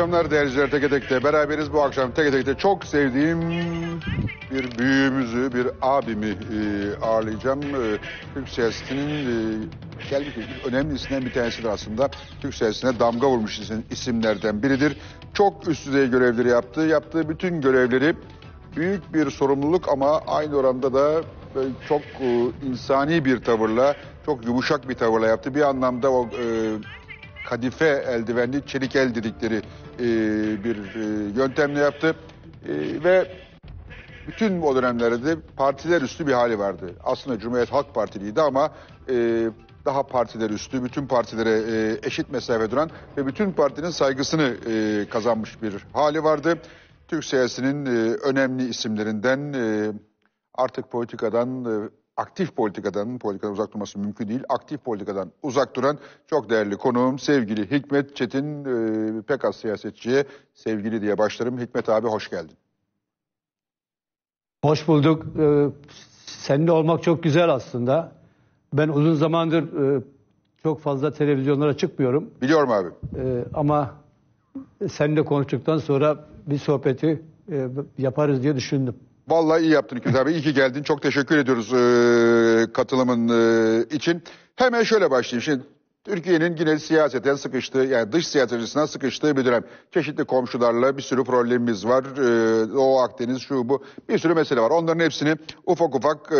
Akşamlar değerli Teke Tek'te. Beraberiz bu akşam Teke Tek'te. Çok sevdiğim bir büyüğümüzü, bir abimi e, ağırlayacağım. E, Türk siyasetinin e, geldik önemli isimlerden bir tanesidir aslında. Türk siyasetine damga vurmuş isim- isimlerden biridir. Çok üst düzey görevleri yaptı. Yaptığı bütün görevleri büyük bir sorumluluk ama aynı oranda da böyle çok e, insani bir tavırla, çok yumuşak bir tavırla yaptı. Bir anlamda o e, kadife eldivenli çelik el dedikleri e, bir e, yöntemle yaptı. E, ve bütün o dönemlerde de partiler üstü bir hali vardı. Aslında Cumhuriyet Halk Partiliydi ama e, daha partiler üstü, bütün partilere e, eşit mesafe duran ve bütün partinin saygısını e, kazanmış bir hali vardı. Türk siyasetinin e, önemli isimlerinden e, artık politikadan, e, aktif politikadan, politikadan uzak durması mümkün değil, aktif politikadan uzak duran çok değerli konuğum sevgili Hikmet Çetin, e, pek az siyasetçiye sevgili diye başlarım. Hikmet abi hoş geldin. Hoş bulduk. Ee, seninle olmak çok güzel aslında. Ben uzun zamandır e, çok fazla televizyonlara çıkmıyorum. Biliyorum abi. Ee, ama seninle konuştuktan sonra bir sohbeti e, yaparız diye düşündüm. Vallahi iyi yaptın Hikmet abi. İyi ki geldin. Çok teşekkür ediyoruz e, katılımın e, için. Hemen şöyle başlayayım. Şimdi Türkiye'nin yine siyaseten sıkıştığı, yani dış siyaset açısından sıkıştığı bir dönem. Çeşitli komşularla bir sürü problemimiz var. Ee, Doğu Akdeniz, şu bu, bir sürü mesele var. Onların hepsini ufak ufak e,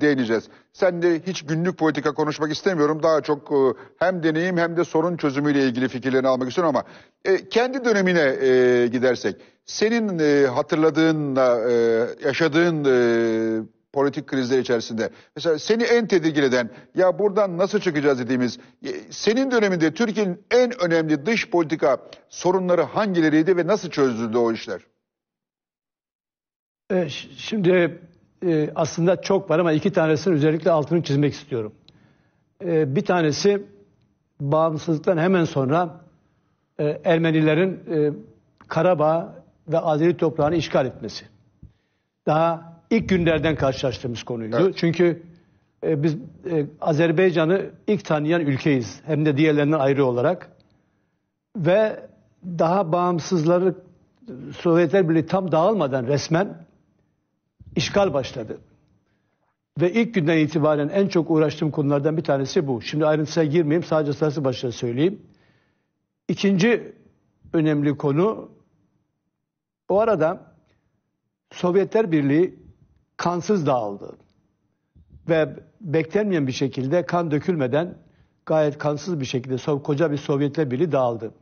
değineceğiz. Sen de hiç günlük politika konuşmak istemiyorum. Daha çok e, hem deneyim hem de sorun çözümüyle ilgili fikirlerini almak istiyorum ama e, kendi dönemine e, gidersek. Senin e, hatırladığınla, e, yaşadığın e, politik krizler içerisinde. Mesela seni en tedirgin eden ya buradan nasıl çıkacağız dediğimiz e, senin döneminde Türkiye'nin en önemli dış politika sorunları hangileriydi ve nasıl çözüldü o işler? Ş- şimdi e, aslında çok var ama iki tanesinin özellikle altını çizmek istiyorum. Ee, bir tanesi bağımsızlıktan hemen sonra e, Ermenilerin e, Karabağ ve Azeri toprağını işgal etmesi. Daha ilk günlerden karşılaştığımız konuydu. Evet. Çünkü e, biz e, Azerbaycan'ı ilk tanıyan ülkeyiz. Hem de diğerlerinden ayrı olarak. Ve daha bağımsızları Sovyetler Birliği tam dağılmadan resmen işgal başladı. Ve ilk günden itibaren en çok uğraştığım konulardan bir tanesi bu. Şimdi ayrıntısına girmeyeyim, sadece sırası başına söyleyeyim. İkinci önemli konu, o arada Sovyetler Birliği kansız dağıldı. Ve beklenmeyen bir şekilde kan dökülmeden gayet kansız bir şekilde koca bir Sovyetler Birliği dağıldı.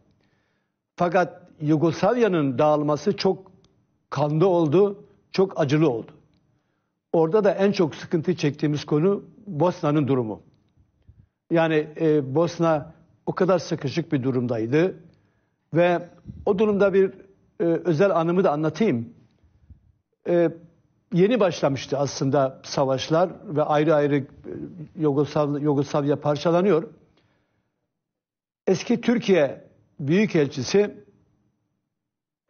Fakat Yugoslavya'nın dağılması çok kanlı oldu, çok acılı oldu. Orada da en çok sıkıntı çektiğimiz konu Bosna'nın durumu. Yani e, Bosna o kadar sıkışık bir durumdaydı ve o durumda bir e, özel anımı da anlatayım. E, yeni başlamıştı aslında savaşlar ve ayrı ayrı e, Yugoslav, Yugoslavya parçalanıyor. Eski Türkiye Büyükelçisi,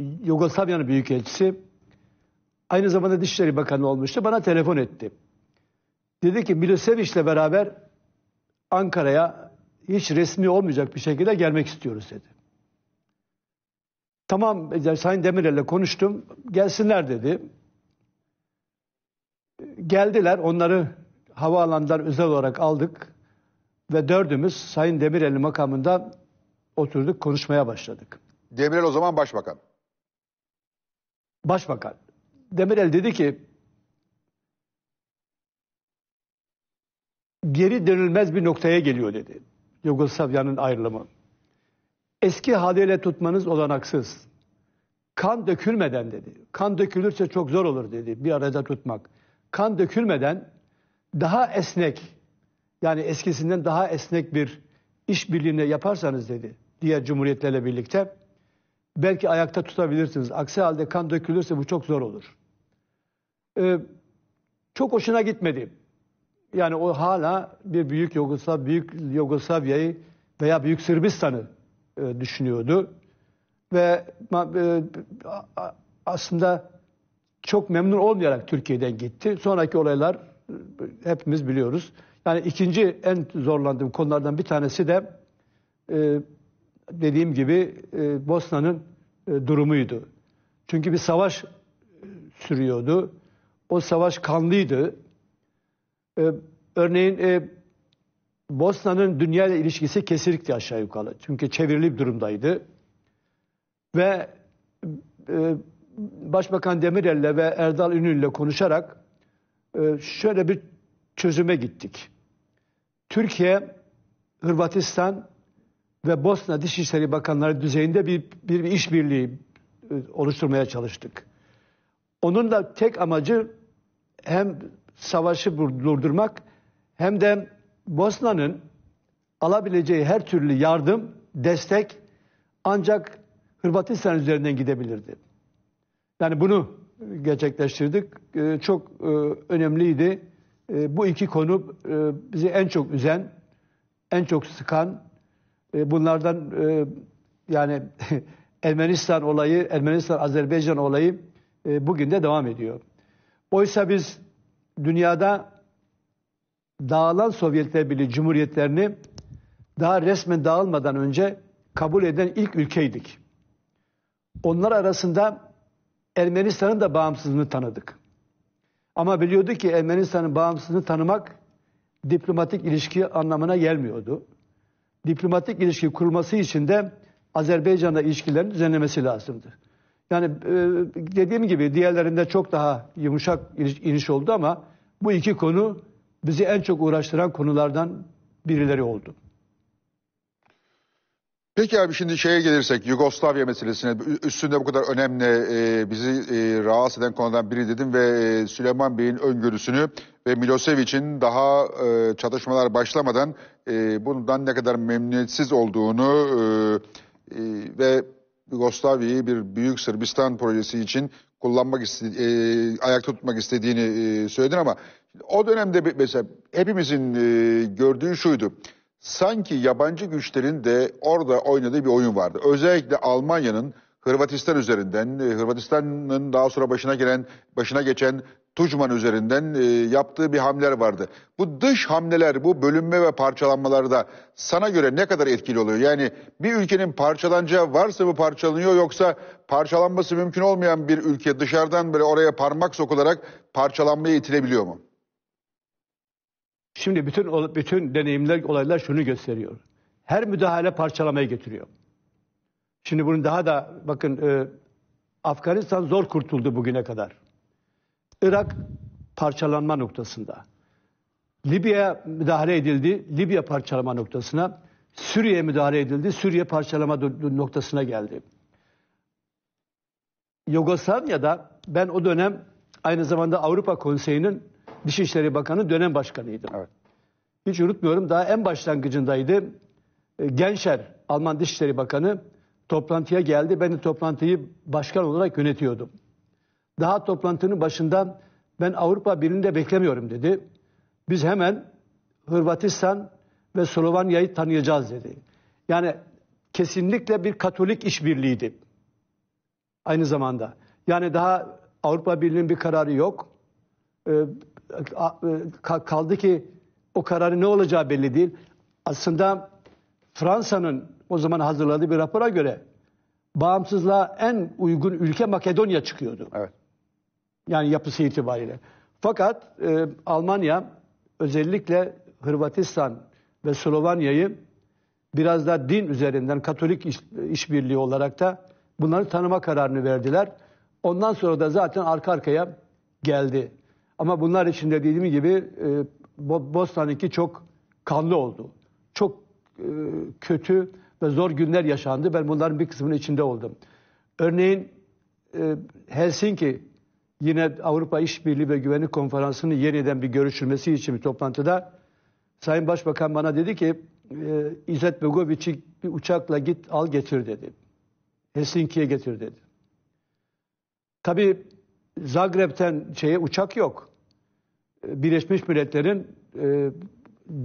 Yugoslavya'nın Büyükelçisi aynı zamanda Dışişleri Bakanı olmuştu. Bana telefon etti. Dedi ki Milosevic'le beraber Ankara'ya hiç resmi olmayacak bir şekilde gelmek istiyoruz dedi. Tamam e, Sayın Demirel'le konuştum. Gelsinler dedi. Geldiler. Onları havaalanından özel olarak aldık. Ve dördümüz Sayın Demirel'in makamında oturduk konuşmaya başladık. Demirel o zaman başbakan. Başbakan. Demirel dedi ki geri dönülmez bir noktaya geliyor dedi. Yugoslavya'nın ayrılımı. Eski haliyle tutmanız olanaksız. Kan dökülmeden dedi. Kan dökülürse çok zor olur dedi bir arada tutmak. Kan dökülmeden daha esnek yani eskisinden daha esnek bir işbirliğine yaparsanız dedi diğer cumhuriyetlerle birlikte belki ayakta tutabilirsiniz. Aksi halde kan dökülürse bu çok zor olur. Ee, çok hoşuna gitmedi. Yani o hala bir büyük Yugoslav, büyük Yugoslavya'yı veya büyük Sırbistan'ı e, düşünüyordu. Ve e, aslında çok memnun olmayarak Türkiye'den gitti. Sonraki olaylar e, hepimiz biliyoruz. Yani ikinci en zorlandığım konulardan bir tanesi de dediğim gibi Bosna'nın durumuydu. Çünkü bir savaş sürüyordu. O savaş kanlıydı. Örneğin Bosna'nın dünya ile ilişkisi kesinlikle aşağı yukarı. Çünkü çevrili bir durumdaydı. Ve e, Başbakan Demirel'le ve Erdal Ünlü'yle konuşarak e, şöyle bir çözüme gittik. Türkiye, Hırvatistan ve Bosna Dışişleri Bakanları düzeyinde bir, bir işbirliği e, oluşturmaya çalıştık. Onun da tek amacı hem savaşı durdurmak hem de Bosna'nın alabileceği her türlü yardım, destek ancak Hırvatistan üzerinden gidebilirdi. Yani bunu gerçekleştirdik. Ee, çok e, önemliydi. E, bu iki konu e, bizi en çok üzen, en çok sıkan, e, bunlardan yani Ermenistan olayı, Ermenistan-Azerbaycan olayı bugün de devam ediyor. Oysa biz dünyada dağılan Sovyetler Birliği Cumhuriyetlerini daha resmen dağılmadan önce kabul eden ilk ülkeydik. Onlar arasında Ermenistan'ın da bağımsızlığını tanıdık. Ama biliyordu ki Ermenistan'ın bağımsızlığını tanımak diplomatik ilişki anlamına gelmiyordu. Diplomatik ilişki kurulması için de Azerbaycan'la ilişkilerin düzenlemesi lazımdı. Yani e, dediğim gibi diğerlerinde çok daha yumuşak iniş oldu ama bu iki konu bizi en çok uğraştıran konulardan birileri oldu. Peki abi şimdi şeye gelirsek Yugoslavya meselesine üstünde bu kadar önemli e, bizi e, rahatsız eden konudan biri dedim ve e, Süleyman Bey'in öngörüsünü ve Milosevic'in daha e, çatışmalar başlamadan e, bundan ne kadar memnuniyetsiz olduğunu e, e, ve Yugoslavya'yı bir büyük Sırbistan projesi için kullanmak istedi, e, ayakta tutmak istediğini e, söyledin ama o dönemde mesela hepimizin e, gördüğü şuydu sanki yabancı güçlerin de orada oynadığı bir oyun vardı. Özellikle Almanya'nın Hırvatistan üzerinden, e, Hırvatistan'ın daha sonra başına gelen, başına geçen Tucman üzerinden e, yaptığı bir hamleler vardı. Bu dış hamleler, bu bölünme ve parçalanmalarda sana göre ne kadar etkili oluyor? Yani bir ülkenin parçalanacağı varsa bu parçalanıyor yoksa parçalanması mümkün olmayan bir ülke dışarıdan böyle oraya parmak sokularak parçalanmaya itilebiliyor mu? Şimdi bütün bütün deneyimler, olaylar şunu gösteriyor. Her müdahale parçalamaya getiriyor. Şimdi bunun daha da bakın e, Afganistan zor kurtuldu bugüne kadar. Irak parçalanma noktasında. Libya'ya müdahale edildi, Libya parçalama noktasına. Suriye'ye müdahale edildi, Suriye parçalama noktasına geldi. Yugoslavya'da ben o dönem aynı zamanda Avrupa Konseyi'nin Dışişleri Bakanı dönem başkanıydım. Evet. Hiç unutmuyorum daha en başlangıcındaydı. E, Genşer, Alman Dışişleri Bakanı toplantıya geldi. Ben de toplantıyı başkan olarak yönetiyordum. Daha toplantının başında ben Avrupa Birliği'nde beklemiyorum dedi. Biz hemen Hırvatistan ve Slovanya'yı tanıyacağız dedi. Yani kesinlikle bir Katolik işbirliğiydi. Aynı zamanda. Yani daha Avrupa Birliği'nin bir kararı yok. Ee, kaldı ki o kararın ne olacağı belli değil. Aslında Fransa'nın o zaman hazırladığı bir rapora göre bağımsızlığa en uygun ülke Makedonya çıkıyordu. Evet. Yani yapısı itibariyle. Fakat e, Almanya özellikle Hırvatistan ve Slovanya'yı biraz da din üzerinden Katolik iş, işbirliği olarak da bunları tanıma kararını verdiler. Ondan sonra da zaten arka arkaya geldi. Ama bunlar için de dediğim gibi e, Bosna'nınki çok kanlı oldu. Çok e, kötü ve zor günler yaşandı. Ben bunların bir kısmının içinde oldum. Örneğin e, Helsinki yine Avrupa İşbirliği ve Güvenlik Konferansı'nın yeniden bir görüşülmesi için bir toplantıda Sayın Başbakan bana dedi ki e, İzzet Begoviç'i bir uçakla git al getir dedi. Helsinki'ye getir dedi. Tabii Zagreb'ten şeye uçak yok. Birleşmiş Milletler'in e,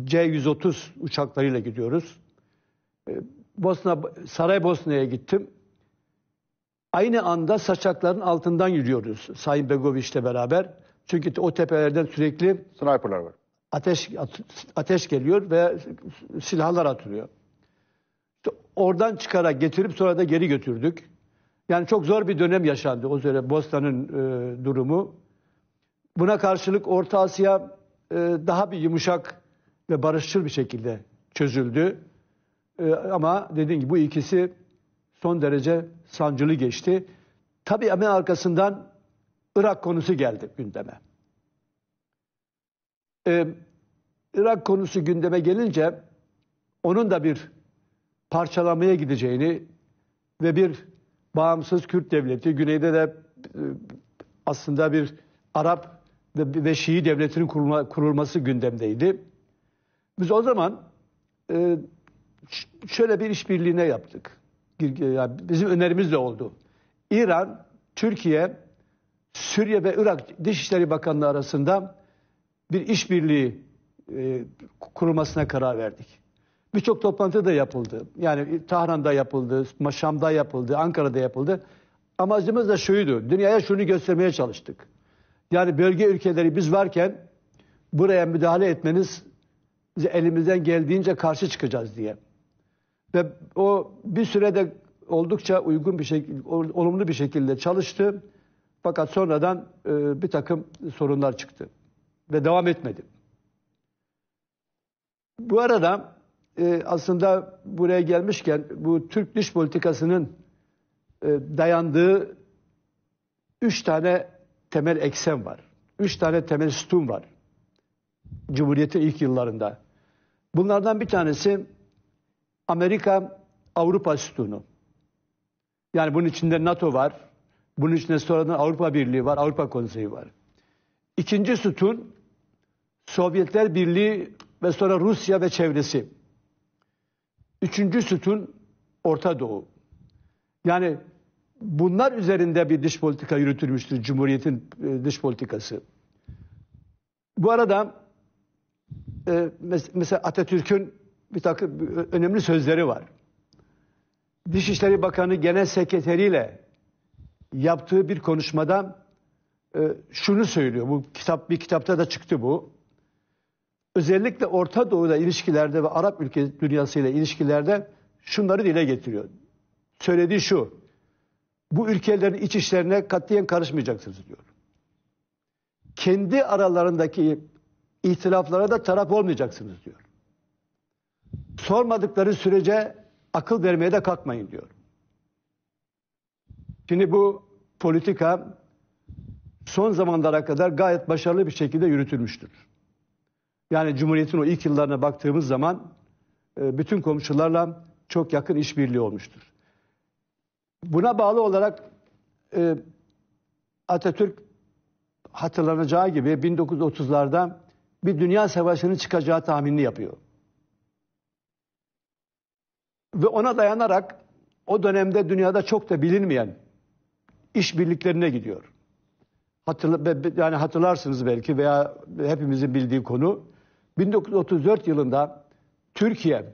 C-130 uçaklarıyla gidiyoruz. E, Bosna, Saraybosna'ya gittim. Aynı anda saçakların altından yürüyoruz Sayın Begoviç'le beraber. Çünkü o tepelerden sürekli sniperlar var. Ateş ateş geliyor ve silahlar atılıyor. İşte oradan çıkarak getirip sonra da geri götürdük. Yani çok zor bir dönem yaşandı o süre Bosna'nın e, durumu. Buna karşılık Orta Asya e, daha bir yumuşak ve barışçıl bir şekilde çözüldü. E, ama dediğim gibi bu ikisi son derece sancılı geçti. Tabii hemen arkasından Irak konusu geldi gündeme. Ee, Irak konusu gündeme gelince onun da bir parçalamaya gideceğini ve bir bağımsız Kürt devleti, güneyde de e, aslında bir Arap ve, ve Şii devletinin kurulma, kurulması gündemdeydi. Biz o zaman e, şöyle bir işbirliğine yaptık. Bizim önerimiz de oldu. İran, Türkiye, Suriye ve Irak Dışişleri Bakanlığı arasında bir işbirliği e, kurulmasına karar verdik. Birçok toplantı da yapıldı. Yani Tahran'da yapıldı, Şam'da yapıldı, Ankara'da yapıldı. Amacımız da şuydu. Dünyaya şunu göstermeye çalıştık. Yani bölge ülkeleri biz varken buraya müdahale etmeniz elimizden geldiğince karşı çıkacağız diye. Ve o bir sürede oldukça uygun bir şekilde, olumlu bir şekilde çalıştı. Fakat sonradan e, bir takım sorunlar çıktı ve devam etmedi. Bu arada e, aslında buraya gelmişken bu Türk dış politikasının e, dayandığı üç tane temel eksen var. Üç tane temel sütun var. Cumhuriyet'in ilk yıllarında. Bunlardan bir tanesi Amerika Avrupa sütunu. Yani bunun içinde NATO var. Bunun içinde sonradan Avrupa Birliği var, Avrupa Konseyi var. İkinci sütun Sovyetler Birliği ve sonra Rusya ve çevresi. Üçüncü sütun Orta Doğu. Yani bunlar üzerinde bir dış politika yürütülmüştür Cumhuriyet'in e, dış politikası. Bu arada e, mesela Atatürk'ün bir takım önemli sözleri var. Dışişleri Bakanı Genel Sekreteriyle yaptığı bir konuşmada e, şunu söylüyor. Bu kitap bir kitapta da çıktı bu. Özellikle Orta Doğu'da ilişkilerde ve Arap ülke dünyasıyla ilişkilerde şunları dile getiriyor. Söylediği şu. Bu ülkelerin iç işlerine katiyen karışmayacaksınız diyor. Kendi aralarındaki ihtilaflara da taraf olmayacaksınız diyor. Sormadıkları sürece akıl vermeye de kalkmayın diyor. Şimdi bu politika son zamanlara kadar gayet başarılı bir şekilde yürütülmüştür. Yani Cumhuriyet'in o ilk yıllarına baktığımız zaman e, bütün komşularla çok yakın işbirliği olmuştur. Buna bağlı olarak e, Atatürk hatırlanacağı gibi 1930'larda bir dünya savaşının çıkacağı tahminini yapıyor. Ve ona dayanarak o dönemde dünyada çok da bilinmeyen işbirliklerine gidiyor. Hatırla, yani hatırlarsınız belki veya hepimizin bildiği konu 1934 yılında Türkiye,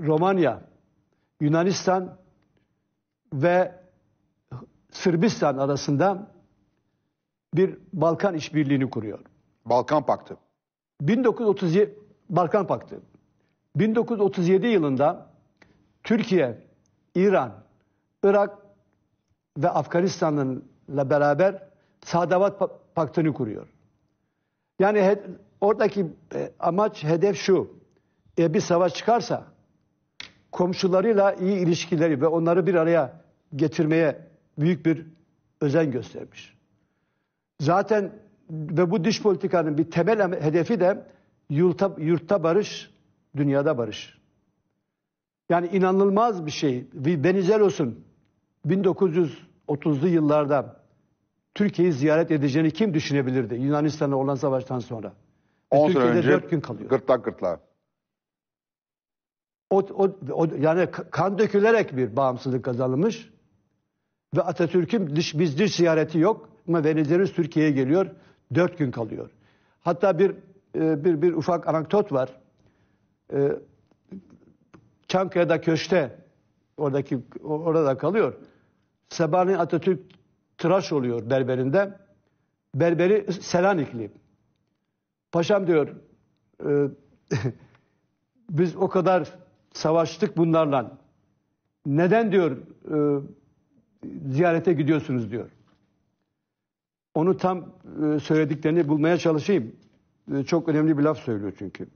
Romanya, Yunanistan ve Sırbistan arasında bir Balkan işbirliğini kuruyor. Balkan Paktı. 1937 Balkan Paktı. 1937 yılında Türkiye, İran, Irak ve Afganistan'la beraber Sadavat Paktı'nı kuruyor. Yani oradaki e, amaç, hedef şu. E, bir savaş çıkarsa komşularıyla iyi ilişkileri ve onları bir araya getirmeye büyük bir özen göstermiş. Zaten ve bu dış politikanın bir temel hedefi de yurtta, yurtta barış, dünyada barış. Yani inanılmaz bir şey. Venizelos'un 1930'lu yıllarda Türkiye'yi ziyaret edeceğini kim düşünebilirdi Yunanistan'la olan savaştan sonra? 10 sene önce 4 gün kalıyor. gırtlak gırtlağa. O, o, o, yani kan dökülerek bir bağımsızlık kazanılmış. Ve Atatürk'ün dış, biz dış ziyareti yok ama Venizelos Türkiye'ye geliyor. Dört gün kalıyor. Hatta bir e, bir, bir ufak anekdot var. Çankaya'da köşte oradaki orada kalıyor. Sabahleyin Atatürk tıraş oluyor berberinde. Berberi Selanikli. Paşam diyor e, biz o kadar savaştık bunlarla. Neden diyor e, ziyarete gidiyorsunuz diyor. Onu tam e, söylediklerini bulmaya çalışayım. E, çok önemli bir laf söylüyor çünkü.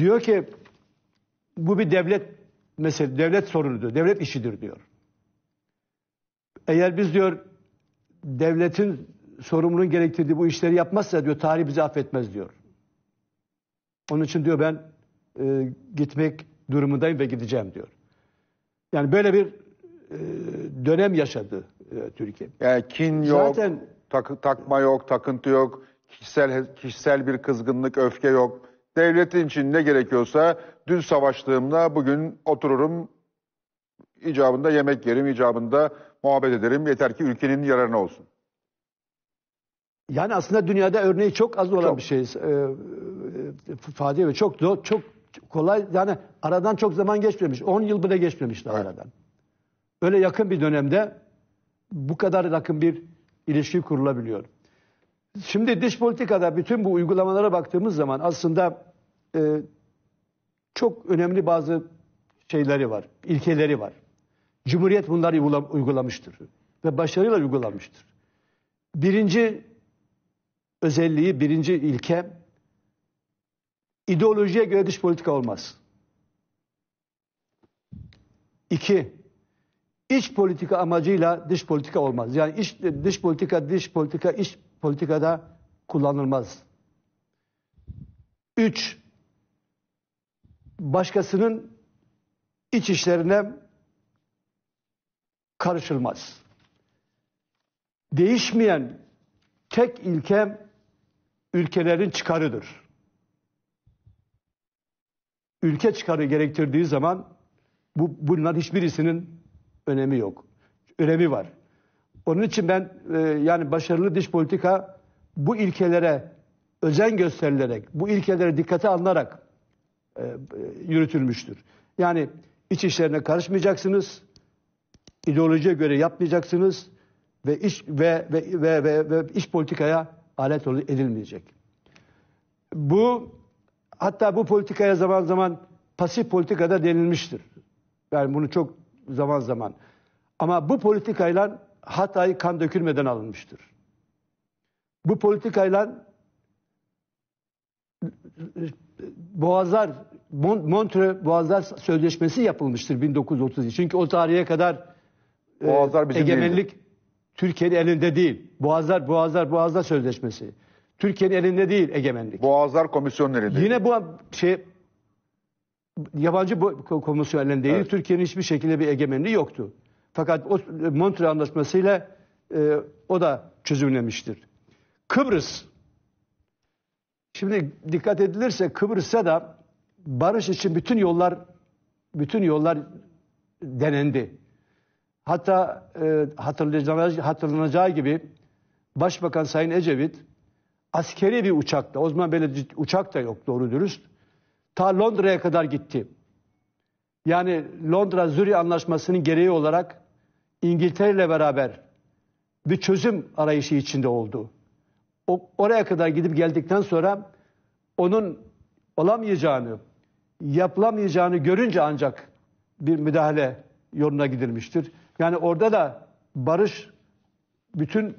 Diyor ki bu bir devlet mesele, devlet sorunudur, devlet işidir diyor. Eğer biz diyor devletin sorumluluğun gerektirdiği bu işleri yapmazsa diyor tarih bizi affetmez diyor. Onun için diyor ben e, gitmek durumundayım ve gideceğim diyor. Yani böyle bir e, dönem yaşadı e, Türkiye. Yani kin yok, Zaten- tak- takma yok, takıntı yok, kişisel kişisel bir kızgınlık, öfke yok. Devletin için ne gerekiyorsa dün savaştığımda bugün otururum, icabında yemek yerim, icabında muhabbet ederim. Yeter ki ülkenin yararına olsun. Yani aslında dünyada örneği çok az olan Çok. bir şey. Ee, Fadi Bey çok çok kolay yani aradan çok zaman geçmemiş. 10 yıl bile geçmemiş daha Evet. aradan. Öyle yakın bir dönemde bu kadar yakın bir ilişki kurulabiliyor. Şimdi dış politikada bütün bu uygulamalara baktığımız zaman aslında e, çok önemli bazı şeyleri var, ilkeleri var. Cumhuriyet bunları uygula- uygulamıştır ve başarıyla uygulamıştır. Birinci özelliği, birinci ilke ideolojiye göre dış politika olmaz. İki, iç politika amacıyla dış politika olmaz. Yani iç, dış politika, dış politika, iç politikada kullanılmaz. Üç, başkasının iç işlerine karışılmaz. Değişmeyen tek ilke ülkelerin çıkarıdır. Ülke çıkarı gerektirdiği zaman bu bunların hiçbirisinin önemi yok. Önemi var. Onun için ben e, yani başarılı dış politika bu ilkelere özen gösterilerek, bu ilkelere dikkate alınarak e, yürütülmüştür. Yani iç işlerine karışmayacaksınız, ideolojiye göre yapmayacaksınız ve iş ve ve ve, ve, ve iş politikaya alet edilmeyecek. Bu hatta bu politikaya zaman zaman pasif politikada denilmiştir. Yani bunu çok zaman zaman. Ama bu politikayla Hatay kan dökülmeden alınmıştır. Bu politikayla Boğazlar Mon- Montreux Boğazlar Sözleşmesi yapılmıştır 1930. Çünkü o tarihe kadar e, Boğazlar bizim egemenlik Türkiye'nin elinde değil. Boğazlar Boğazlar Boğazlar Sözleşmesi. Türkiye'nin elinde değil egemenlik. Boğazlar komisyonun elinde. Yine bu şey yabancı komisyon elinde değil. Evet. Türkiye'nin hiçbir şekilde bir egemenliği yoktu. Fakat o Montreux Anlaşması ile e, o da çözümlemiştir. Kıbrıs Şimdi dikkat edilirse Kıbrıs'ta da barış için bütün yollar bütün yollar denendi. Hatta e, hatırlanacağı, hatırlanacağı gibi Başbakan Sayın Ecevit askeri bir uçakla, o zaman böyle uçak da yok doğru dürüst, ta Londra'ya kadar gitti. Yani Londra-Zürih anlaşmasının gereği olarak İngiltere ile beraber bir çözüm arayışı içinde oldu. O, oraya kadar gidip geldikten sonra onun olamayacağını, yapılamayacağını görünce ancak bir müdahale yoluna gidilmiştir. Yani orada da barış bütün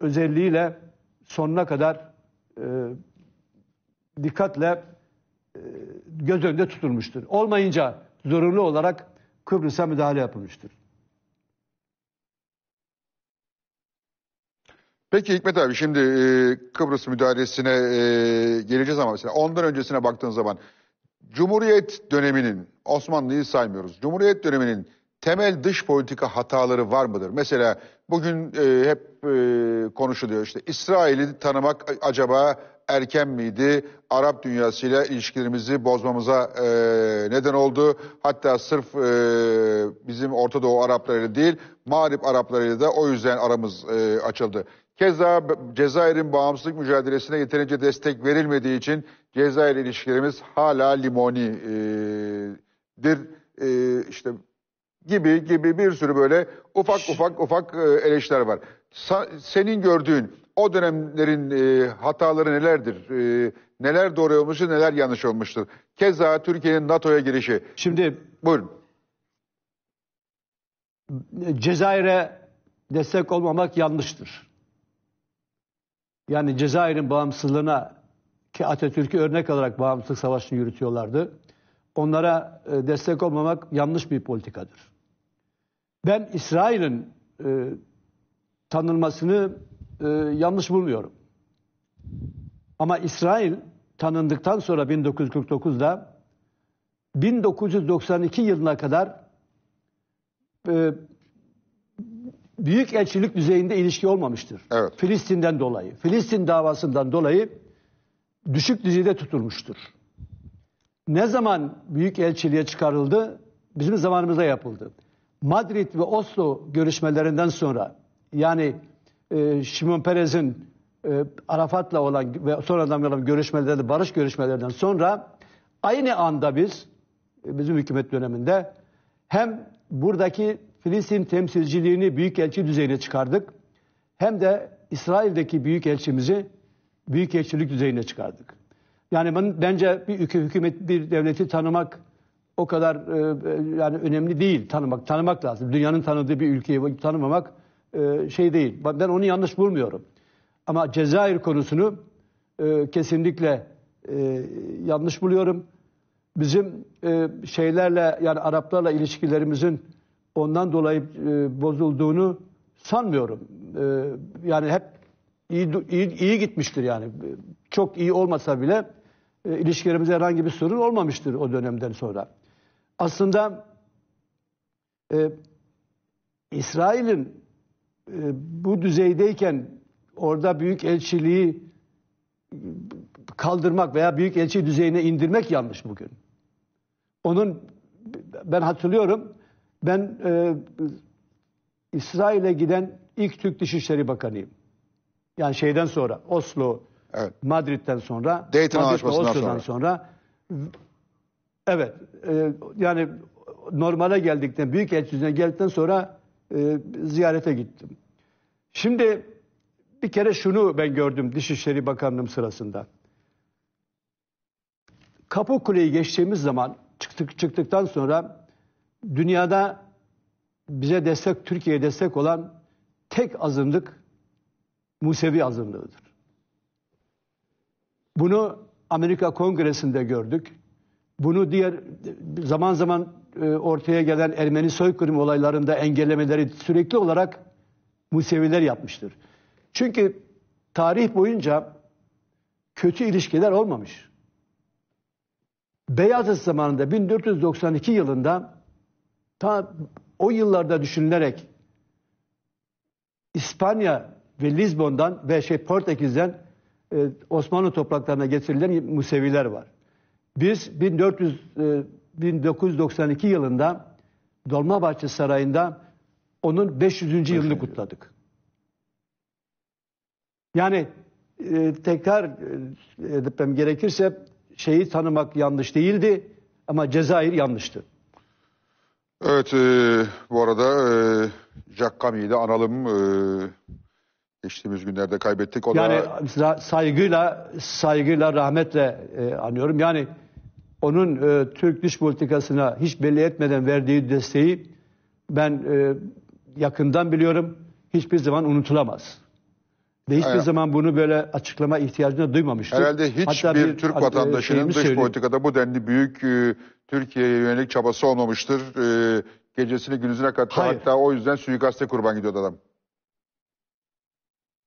özelliğiyle sonuna kadar e, dikkatle e, göz önünde tutulmuştur. Olmayınca zorunlu olarak Kıbrıs'a müdahale yapılmıştır. Peki Hikmet abi şimdi e, Kıbrıs müdahalesine e, geleceğiz ama mesela ondan öncesine baktığın zaman Cumhuriyet döneminin Osmanlı'yı saymıyoruz. Cumhuriyet döneminin temel dış politika hataları var mıdır? Mesela bugün e, hep e, konuşuluyor işte İsrail'i tanımak acaba erken miydi? Arap dünyasıyla ilişkilerimizi bozmamıza e, neden oldu. Hatta sırf e, bizim Orta Doğu Araplarıyla değil, Mağrip Araplarıyla da o yüzden aramız e, açıldı. Keza Cezayir'in bağımsızlık mücadelesine yeterince destek verilmediği için Cezayir ilişkilerimiz hala limonidir. E, işte gibi gibi bir sürü böyle ufak ufak ufak eleştiriler var. Sa- senin gördüğün o dönemlerin e, hataları nelerdir? E, neler doğru olmuştur, neler yanlış olmuştur? Keza Türkiye'nin NATO'ya girişi. Şimdi Buyurun. Cezayir'e destek olmamak yanlıştır. Yani Cezayir'in bağımsızlığına ki Atatürk'ü örnek alarak bağımsızlık savaşını yürütüyorlardı. Onlara e, destek olmamak yanlış bir politikadır. Ben İsrail'in e, tanınmasını e, yanlış bulmuyorum. Ama İsrail tanındıktan sonra 1949'da 1992 yılına kadar e, büyük elçilik düzeyinde ilişki olmamıştır. Evet. Filistin'den dolayı, Filistin davasından dolayı düşük düzeyde tutulmuştur. Ne zaman büyük elçiliğe çıkarıldı? Bizim zamanımızda yapıldı. Madrid ve Oslo görüşmelerinden sonra yani e, Şimon Perez'in e, Arafat'la olan ve sonradan olan görüşmelerde barış görüşmelerinden sonra aynı anda biz e, bizim hükümet döneminde hem buradaki Filistin temsilciliğini büyükelçi düzeyine çıkardık hem de İsrail'deki büyükelçimizi büyükelçilik düzeyine çıkardık. Yani ben, bence bir hükü- hükümet bir devleti tanımak o kadar e, yani önemli değil tanımak tanımak lazım. Dünyanın tanıdığı bir ülkeyi tanımamak e, şey değil. Ben onu yanlış bulmuyorum. Ama Cezayir konusunu e, kesinlikle e, yanlış buluyorum. Bizim e, şeylerle yani Araplarla ilişkilerimizin ondan dolayı e, bozulduğunu sanmıyorum. E, yani hep iyi, iyi, iyi gitmiştir yani. Çok iyi olmasa bile e, ilişkilerimizde herhangi bir sorun olmamıştır o dönemden sonra. Aslında e, İsrail'in e, bu düzeydeyken orada büyük elçiliği kaldırmak veya büyük elçi düzeyine indirmek yanlış bugün. Onun ben hatırlıyorum ben e, İsrail'e giden ilk Türk Dışişleri Bakanıyım. Yani şeyden sonra Oslo, Evet. Madrid'den sonra, Dayton Madrid Oslo'dan sonra. evet e, yani normale geldikten, büyük elçiliğine geldikten sonra e, ziyarete gittim. Şimdi bir kere şunu ben gördüm Dışişleri Bakanlığım sırasında. Kapıkule'yi geçtiğimiz zaman çıktık, çıktıktan sonra dünyada bize destek, Türkiye'ye destek olan tek azınlık Musevi azınlığıdır. Bunu Amerika Kongresi'nde gördük. Bunu diğer zaman zaman e, ortaya gelen Ermeni soykırım olaylarında engellemeleri sürekli olarak Museviler yapmıştır. Çünkü tarih boyunca kötü ilişkiler olmamış. Beyazıt zamanında 1492 yılında ta o yıllarda düşünülerek İspanya ve Lizbon'dan ve şey Portekiz'den e, Osmanlı topraklarına getirilen Museviler var. Biz 1400 e, 1992 yılında Dolmabahçe Sarayı'nda onun 500. yılını kutladık. Yani e, tekrar e, etmem gerekirse şeyi tanımak yanlış değildi ama Cezayir yanlıştı. Evet, e, bu arada e, Jacques Camille'i de analım. E, geçtiğimiz günlerde kaybettik. O Yani da saygıyla saygıyla rahmetle e, anıyorum. Yani onun e, Türk dış politikasına hiç belli etmeden verdiği desteği ben e, yakından biliyorum. Hiçbir zaman unutulamaz. Ve hiçbir Aynen. zaman bunu böyle açıklama ihtiyacını duymamıştır. herhalde hiçbir bir, Türk e, vatandaşının dış söyleyeyim. politikada bu denli büyük e, Türkiye'ye yönelik çabası olmamıştır. E, gecesini gündüzüne kattı. Hayır. Hatta o yüzden suikaste kurban gidiyordu adam.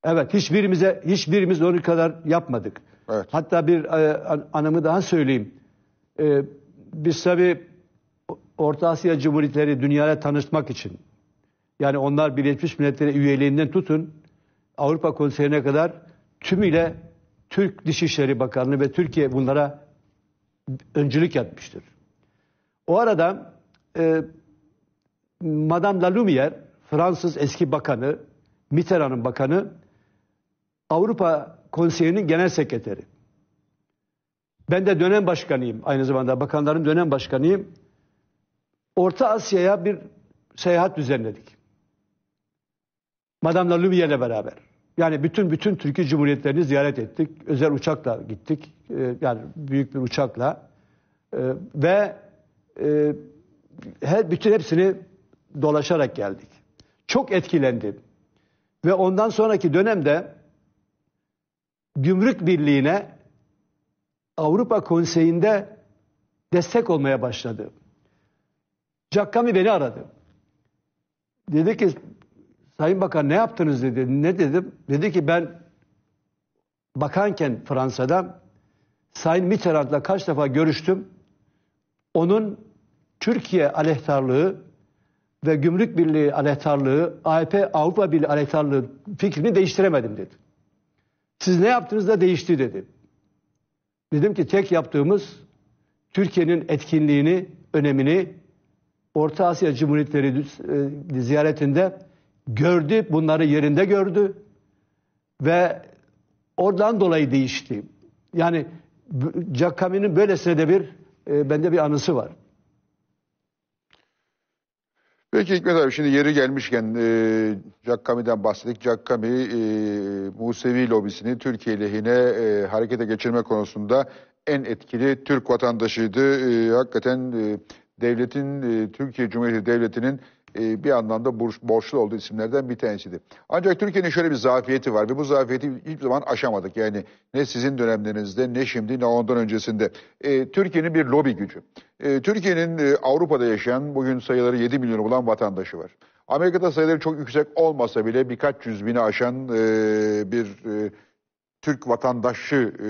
Evet hiçbirimize hiçbirimiz onun kadar yapmadık. Evet. Hatta bir e, an- anımı daha söyleyeyim. E, biz tabii Orta Asya Cumhuriyetleri dünyaya tanıştırmak için yani onlar Birleşmiş Milletleri üyeliğinden tutun Avrupa Konseyi'ne kadar tümüyle Türk Dışişleri Bakanlığı ve Türkiye bunlara öncülük yapmıştır. O arada e, Madame Lalumière, Fransız eski bakanı, Mitterrand'ın bakanı, Avrupa Konseyi'nin genel sekreteri. Ben de dönem başkanıyım. Aynı zamanda bakanların dönem başkanıyım. Orta Asya'ya bir seyahat düzenledik. Madame Lalumière'le beraber. Yani bütün bütün Türkiye Cumhuriyetlerini ziyaret ettik. Özel uçakla gittik. Ee, yani büyük bir uçakla. Ee, ve e, her bütün hepsini dolaşarak geldik. Çok etkilendim. Ve ondan sonraki dönemde Gümrük Birliği'ne Avrupa Konseyi'nde destek olmaya başladı. Cakkami beni aradı. Dedi ki Sayın Bakan ne yaptınız dedi. Ne dedim? Dedi ki ben bakanken Fransa'da Sayın Mitterrand'la kaç defa görüştüm. Onun Türkiye aleyhtarlığı ve Gümrük Birliği aleyhtarlığı, AYP Avrupa Birliği aleyhtarlığı fikrini değiştiremedim dedi. Siz ne yaptınız da değişti dedi. Dedim ki tek yaptığımız Türkiye'nin etkinliğini, önemini Orta Asya Cumhuriyetleri e, ziyaretinde gördü, bunları yerinde gördü ve oradan dolayı değişti. Yani Cakkami'nin böylesine de bir e, bende bir anısı var. Peki Hikmet abi şimdi yeri gelmişken e, Cakkami'den bahsettik. Cakkami e, Musevi lobisini Türkiye lehine e, harekete geçirme konusunda en etkili Türk vatandaşıydı. E, hakikaten e, devletin, e, Türkiye Cumhuriyeti Devleti'nin e, bir anlamda borçlu olduğu isimlerden bir tanesiydi. Ancak Türkiye'nin şöyle bir zafiyeti var ve bu zafiyeti hiçbir zaman aşamadık. Yani ne sizin dönemlerinizde ne şimdi ne ondan öncesinde. E, Türkiye'nin bir lobi gücü. E, Türkiye'nin e, Avrupa'da yaşayan bugün sayıları 7 milyon bulan vatandaşı var. Amerika'da sayıları çok yüksek olmasa bile birkaç yüz bini aşan e, bir e, Türk vatandaşı e,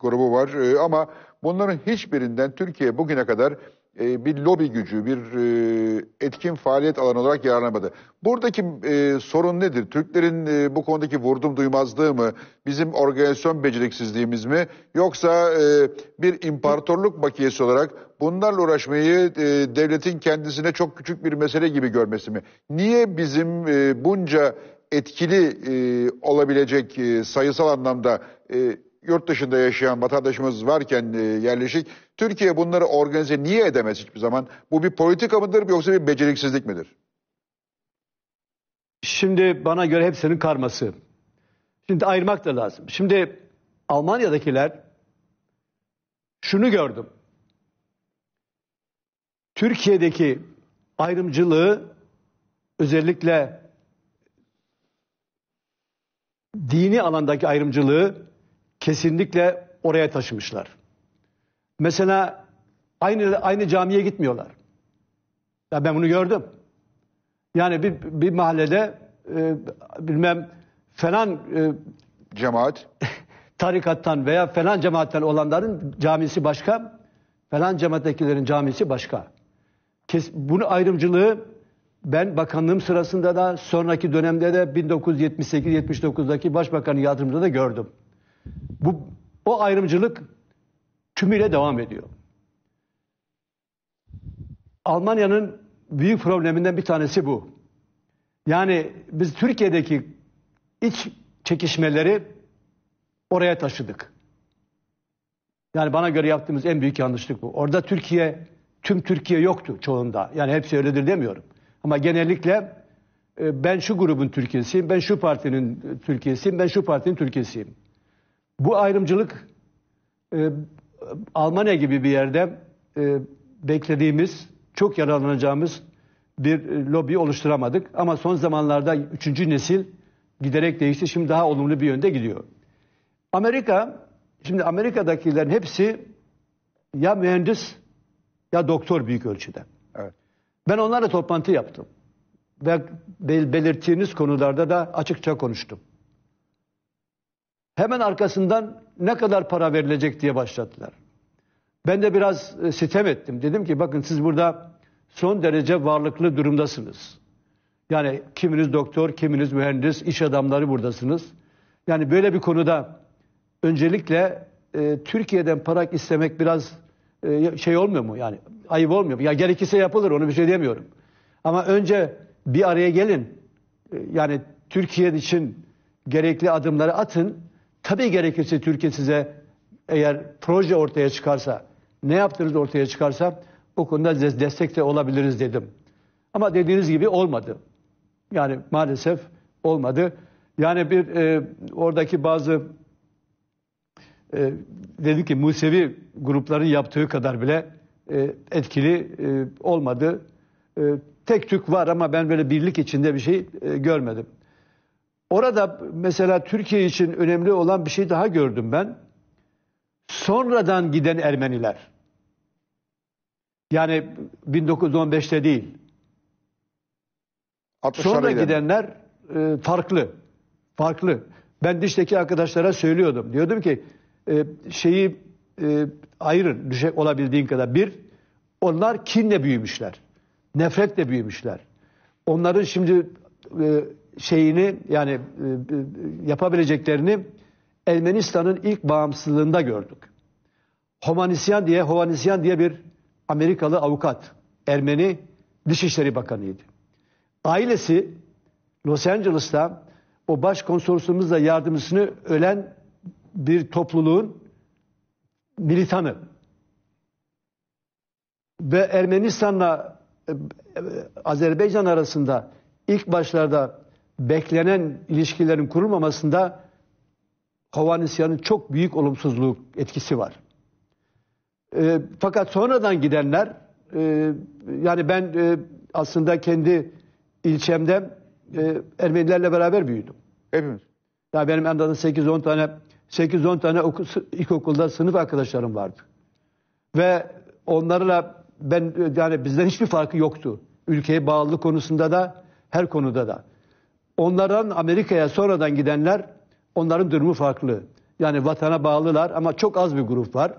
grubu var. E, ama bunların hiçbirinden Türkiye bugüne kadar e, bir lobi gücü, bir e, etkin faaliyet alanı olarak yararlanamadı. Buradaki e, sorun nedir? Türklerin e, bu konudaki vurdum duymazlığı mı? Bizim organizasyon beceriksizliğimiz mi? Yoksa e, bir imparatorluk bakiyesi olarak bunlarla uğraşmayı e, devletin kendisine çok küçük bir mesele gibi görmesi mi? Niye bizim e, bunca etkili e, olabilecek e, sayısal anlamda e, yurt dışında yaşayan vatandaşımız varken e, yerleşik Türkiye bunları organize niye edemez hiçbir zaman? Bu bir politika mıdır yoksa bir beceriksizlik midir? Şimdi bana göre hepsinin karması. Şimdi ayırmak da lazım. Şimdi Almanya'dakiler şunu gördüm. Türkiye'deki ayrımcılığı özellikle dini alandaki ayrımcılığı kesinlikle oraya taşımışlar. Mesela aynı aynı camiye gitmiyorlar. Ya ben bunu gördüm. Yani bir, bir mahallede e, bilmem falan e, cemaat tarikattan veya falan cemaatten olanların camisi başka, falan cemaattekilerin camisi başka. Kes, bunu ayrımcılığı ben bakanlığım sırasında da sonraki dönemde de 1978-79'daki başbakanın yardımcılığında da gördüm. Bu o ayrımcılık tümüyle devam ediyor. Almanya'nın büyük probleminden bir tanesi bu. Yani biz Türkiye'deki iç çekişmeleri oraya taşıdık. Yani bana göre yaptığımız en büyük yanlışlık bu. Orada Türkiye, tüm Türkiye yoktu çoğunda. Yani hepsi öyledir demiyorum. Ama genellikle e, ben şu grubun Türkiye'siyim, ben şu partinin Türkiye'siyim, ben şu partinin Türkiye'siyim. Bu ayrımcılık e, Almanya gibi bir yerde e, beklediğimiz, çok yararlanacağımız bir e, lobi oluşturamadık. Ama son zamanlarda üçüncü nesil giderek değişti. Şimdi daha olumlu bir yönde gidiyor. Amerika, şimdi Amerika'dakilerin hepsi ya mühendis ya doktor büyük ölçüde. Evet. Ben onlarla toplantı yaptım. Ve belirttiğiniz konularda da açıkça konuştum. Hemen arkasından ne kadar para verilecek diye başladılar. Ben de biraz e, sitem ettim. Dedim ki bakın siz burada son derece varlıklı durumdasınız. Yani kiminiz doktor, kiminiz mühendis, iş adamları buradasınız. Yani böyle bir konuda öncelikle e, Türkiye'den para istemek biraz e, şey olmuyor mu? Yani ayıp olmuyor mu? Ya gerekirse yapılır onu bir şey demiyorum. Ama önce bir araya gelin. E, yani Türkiye için gerekli adımları atın. Tabii gerekirse Türkiye size eğer proje ortaya çıkarsa, ne yaptığınız ortaya çıkarsa o konuda destek de olabiliriz dedim. Ama dediğiniz gibi olmadı. Yani maalesef olmadı. Yani bir e, oradaki bazı e, dedik ki Musevi grupların yaptığı kadar bile e, etkili e, olmadı. E, tek tük var ama ben böyle birlik içinde bir şey e, görmedim. Orada mesela Türkiye için önemli olan bir şey daha gördüm ben. Sonradan giden Ermeniler. Yani 1915'te değil. 60'lara Sonra giden. gidenler e, farklı. Farklı. Ben dişteki arkadaşlara söylüyordum. Diyordum ki e, şeyi e, ayırın düşe, olabildiğin kadar. Bir, onlar kinle büyümüşler. Nefretle büyümüşler. Onların şimdi e, şeyini yani e, e, yapabileceklerini Ermenistan'ın ilk bağımsızlığında gördük. Hovanesyan diye Hovanesyan diye bir Amerikalı avukat, Ermeni Dışişleri Bakanıydı. Ailesi Los Angeles'ta o başkonsolosluğumuzla yardımcısını ölen bir topluluğun militanı. Ve Ermenistan'la e, Azerbaycan arasında ilk başlarda beklenen ilişkilerin kurulmamasında Hovanesyan'ın çok büyük olumsuzluk etkisi var. E, fakat sonradan gidenler e, yani ben e, aslında kendi ilçemde e, Ermenilerle beraber büyüdüm. Hepimiz. Ya benim en azından 8-10 tane 8-10 tane oku, ilkokulda sınıf arkadaşlarım vardı. Ve onlarla ben yani bizden hiçbir farkı yoktu. Ülkeye bağlılık konusunda da her konuda da. Onlardan Amerika'ya sonradan gidenler onların durumu farklı. Yani vatana bağlılar ama çok az bir grup var.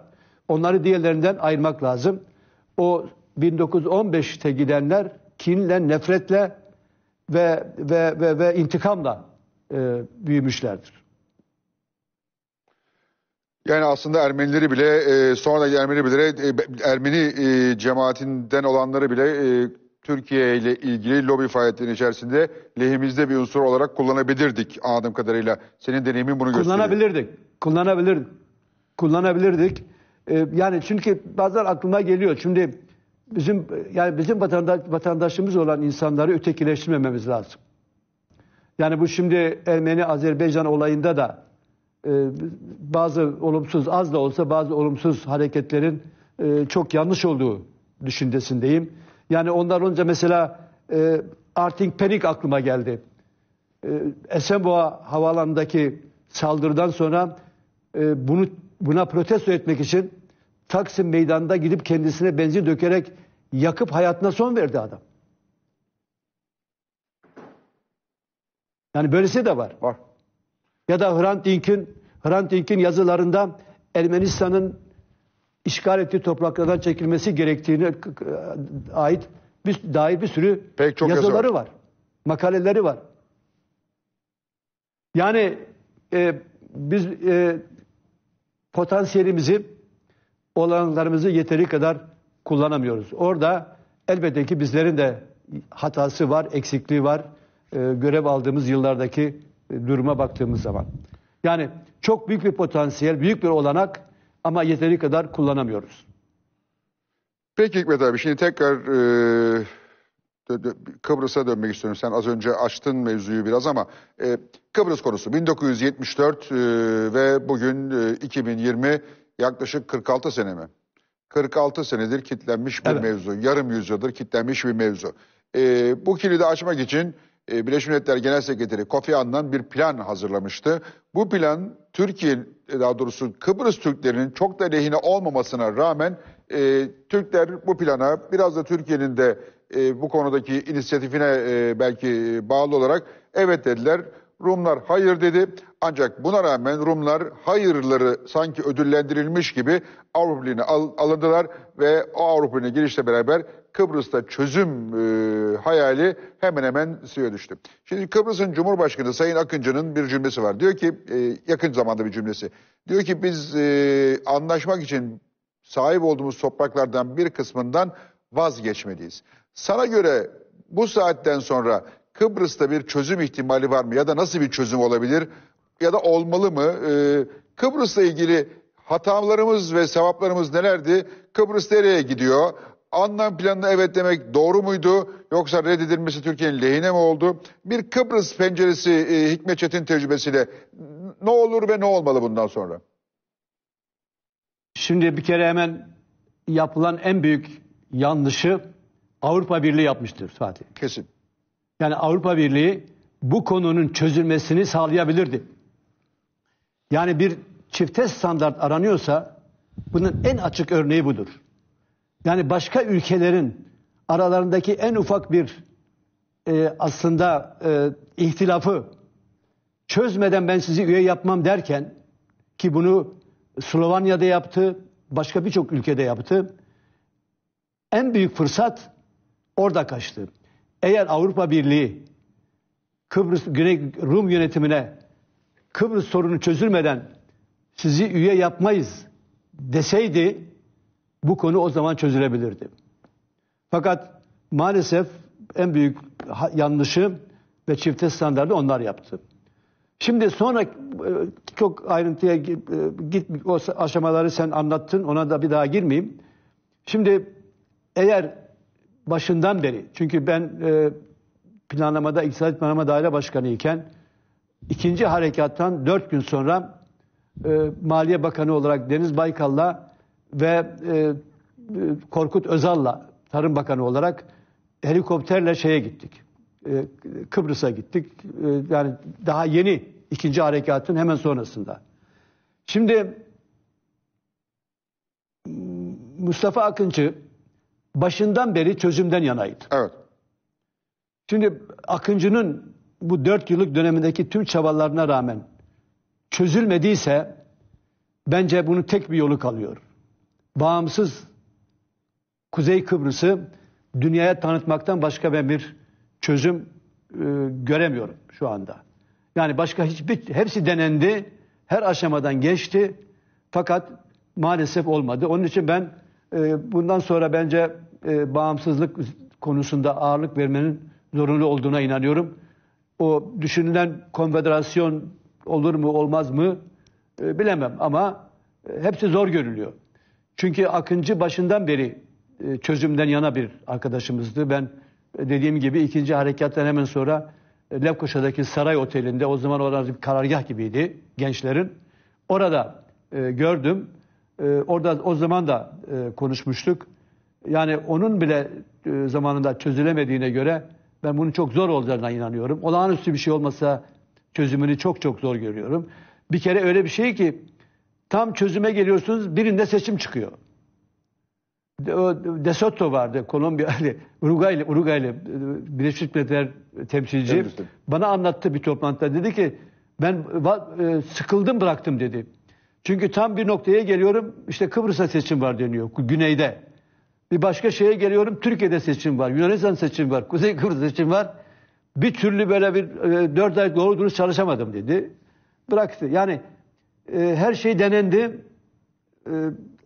Onları diğerlerinden ayırmak lazım. O 1915'te gidenler kinle, nefretle ve ve ve, ve intikamla e, büyümüşlerdir. Yani aslında Ermenileri bile e, sonraki Ermeni bile e, Ermeni e, cemaatinden olanları bile e, Türkiye ile ilgili lobi faaliyetlerinin içerisinde lehimizde bir unsur olarak kullanabilirdik anladığım kadarıyla. Senin deneyimin bunu gösteriyor. Kullanabilirdik. Kullanabilirdik. Kullanabilirdik. Ee, yani çünkü bazen aklıma geliyor. Şimdi bizim yani bizim vatandaş, vatandaşımız olan insanları ötekileştirmememiz lazım. Yani bu şimdi Ermeni Azerbaycan olayında da e, bazı olumsuz az da olsa bazı olumsuz hareketlerin e, çok yanlış olduğu düşüncesindeyim. Yani onlar olunca mesela e, Arting Penik aklıma geldi. E, Esenboğa havaalanındaki saldırıdan sonra e, bunu buna protesto etmek için Taksim meydanında gidip kendisine benzin dökerek yakıp hayatına son verdi adam. Yani böylesi de var. Var. Ya da Hrant Dink'in Hrant Dink'in yazılarında Ermenistan'ın işgal ettiği topraklardan çekilmesi gerektiğine ait bir, dair bir sürü Pek çok yazı yazıları var. var. Makaleleri var. Yani e, biz e, potansiyelimizi, olanlarımızı yeteri kadar kullanamıyoruz. Orada elbette ki bizlerin de hatası var, eksikliği var. E, görev aldığımız yıllardaki e, duruma baktığımız zaman. Yani çok büyük bir potansiyel, büyük bir olanak ama yeteri kadar kullanamıyoruz. Peki Hikmet abi şimdi tekrar e, Kıbrıs'a dönmek istiyorum. Sen az önce açtın mevzuyu biraz ama e, Kıbrıs konusu 1974 e, ve bugün e, 2020 yaklaşık 46 sene mi? 46 senedir kitlenmiş bir Evet. mevzu. Yarım yüzyıldır kitlenmiş bir mevzu. E, bu kilidi açmak için e, Birleşmiş Milletler Genel Sekreteri Kofi Annan bir plan hazırlamıştı. Bu plan Türkiye daha doğrusu Kıbrıs Türklerinin çok da lehine olmamasına rağmen e, Türkler bu plana biraz da Türkiye'nin de e, bu konudaki inisiyatifine e, belki e, bağlı olarak evet dediler. Rumlar hayır dedi. Ancak buna rağmen Rumlar hayırları sanki ödüllendirilmiş gibi Avrupa Birliği'ne al- alındılar ve o Avrupa Birliği'ne girişle beraber Kıbrıs'ta çözüm e, hayali hemen hemen suya düştü. Şimdi Kıbrıs'ın Cumhurbaşkanı Sayın Akıncı'nın bir cümlesi var. Diyor ki e, yakın zamanda bir cümlesi. Diyor ki biz e, anlaşmak için sahip olduğumuz topraklardan bir kısmından vazgeçmeliyiz. Sana göre bu saatten sonra Kıbrıs'ta bir çözüm ihtimali var mı ya da nasıl bir çözüm olabilir ya da olmalı mı? Ee, Kıbrıs'la ilgili hatalarımız ve sevaplarımız nelerdi? Kıbrıs nereye gidiyor? Anlam planına evet demek doğru muydu? Yoksa reddedilmesi Türkiye'nin lehine mi oldu? Bir Kıbrıs penceresi e, Hikmet Çetin tecrübesiyle ne olur ve ne olmalı bundan sonra? Şimdi bir kere hemen yapılan en büyük yanlışı Avrupa Birliği yapmıştır Fatih. Kesin. Yani Avrupa Birliği bu konunun çözülmesini sağlayabilirdi. Yani bir çifte standart aranıyorsa bunun en açık örneği budur. Yani başka ülkelerin aralarındaki en ufak bir e, aslında e, ihtilafı çözmeden ben sizi üye yapmam derken ki bunu Slovanya'da yaptı, başka birçok ülkede yaptı. En büyük fırsat orada kaçtı. Eğer Avrupa Birliği Kıbrıs Güney Rum yönetimine Kıbrıs sorunu çözülmeden sizi üye yapmayız deseydi bu konu o zaman çözülebilirdi. Fakat maalesef en büyük yanlışı ve çifte standardı onlar yaptı. Şimdi sonra e, çok ayrıntıya e, git o aşamaları sen anlattın ona da bir daha girmeyeyim. Şimdi eğer başından beri çünkü ben e, planlamada İktisadi Planlama Daire Başkanı iken ikinci harekattan dört gün sonra e, Maliye Bakanı olarak Deniz Baykal'la ve e, e, Korkut Özal'la Tarım Bakanı olarak helikopterle şeye gittik. E, Kıbrıs'a gittik. E, yani daha yeni ikinci harekatın hemen sonrasında. Şimdi Mustafa Akıncı başından beri çözümden yanaydı. Evet. Şimdi Akıncı'nın bu dört yıllık dönemindeki tüm çabalarına rağmen çözülmediyse bence bunun tek bir yolu kalıyor. Bağımsız Kuzey Kıbrıs'ı dünyaya tanıtmaktan başka ben bir çözüm e, göremiyorum şu anda. Yani başka hiçbir hepsi denendi, her aşamadan geçti fakat maalesef olmadı. Onun için ben e, bundan sonra bence e, bağımsızlık konusunda ağırlık vermenin zorunlu olduğuna inanıyorum. O düşünülen konfederasyon olur mu olmaz mı e, bilemem ama e, hepsi zor görülüyor. Çünkü Akıncı başından beri e, çözümden yana bir arkadaşımızdı. Ben e, dediğim gibi ikinci harekattan hemen sonra e, Lefkoşa'daki Saray Oteli'nde o zaman orası bir karargah gibiydi gençlerin. Orada e, gördüm. E, orada o zaman da e, konuşmuştuk. Yani onun bile e, zamanında çözülemediğine göre ben bunun çok zor olacağına inanıyorum. Olağanüstü bir şey olmasa çözümünü çok çok zor görüyorum. Bir kere öyle bir şey ki tam çözüme geliyorsunuz birinde seçim çıkıyor. De, Soto vardı Kolombiyalı, Uruguaylı, Uruguaylı e, Birleşik Milletler temsilci. Temsilci. Bana anlattı bir toplantıda. Dedi ki ben e, sıkıldım bıraktım dedi. Çünkü tam bir noktaya geliyorum işte Kıbrıs'a seçim var deniyor güneyde. Bir başka şeye geliyorum Türkiye'de seçim var, Yunanistan seçim var, Kuzey Kıbrıs seçim var. Bir türlü böyle bir e, dört ay doğru dürüst çalışamadım dedi. Bıraktı. Yani e, her şey denendi. E,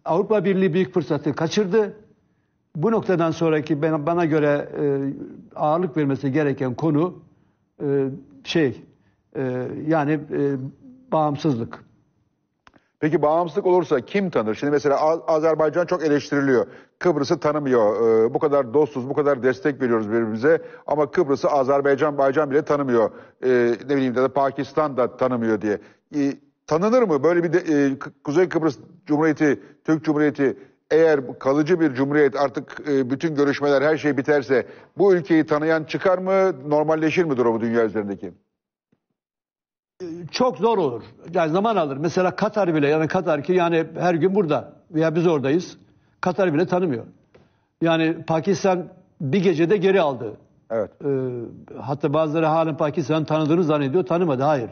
Avrupa Birliği büyük fırsatı kaçırdı. Bu noktadan sonraki ben, bana göre e, ağırlık vermesi gereken konu e, şey e, yani e, bağımsızlık. Peki bağımsızlık olursa kim tanır? Şimdi mesela Az- Azerbaycan çok eleştiriliyor. Kıbrıs'ı tanımıyor. Ee, bu kadar dostuz, bu kadar destek veriyoruz birbirimize. Ama Kıbrıs'ı Azerbaycan, Baycan bile tanımıyor. Ee, ne bileyim da Pakistan da tanımıyor diye. Ee, tanınır mı? Böyle bir de, e, Kuzey Kıbrıs Cumhuriyeti, Türk Cumhuriyeti eğer kalıcı bir cumhuriyet artık e, bütün görüşmeler her şey biterse bu ülkeyi tanıyan çıkar mı? Normalleşir mi durumu dünya üzerindeki? Çok zor olur. Yani zaman alır. Mesela Katar bile yani Katar ki yani her gün burada veya biz oradayız. Katar bile tanımıyor. Yani Pakistan bir gecede geri aldı. Evet. Ee, hatta bazıları halen Pakistan'ı tanıdığını zannediyor. Tanımadı. Hayır.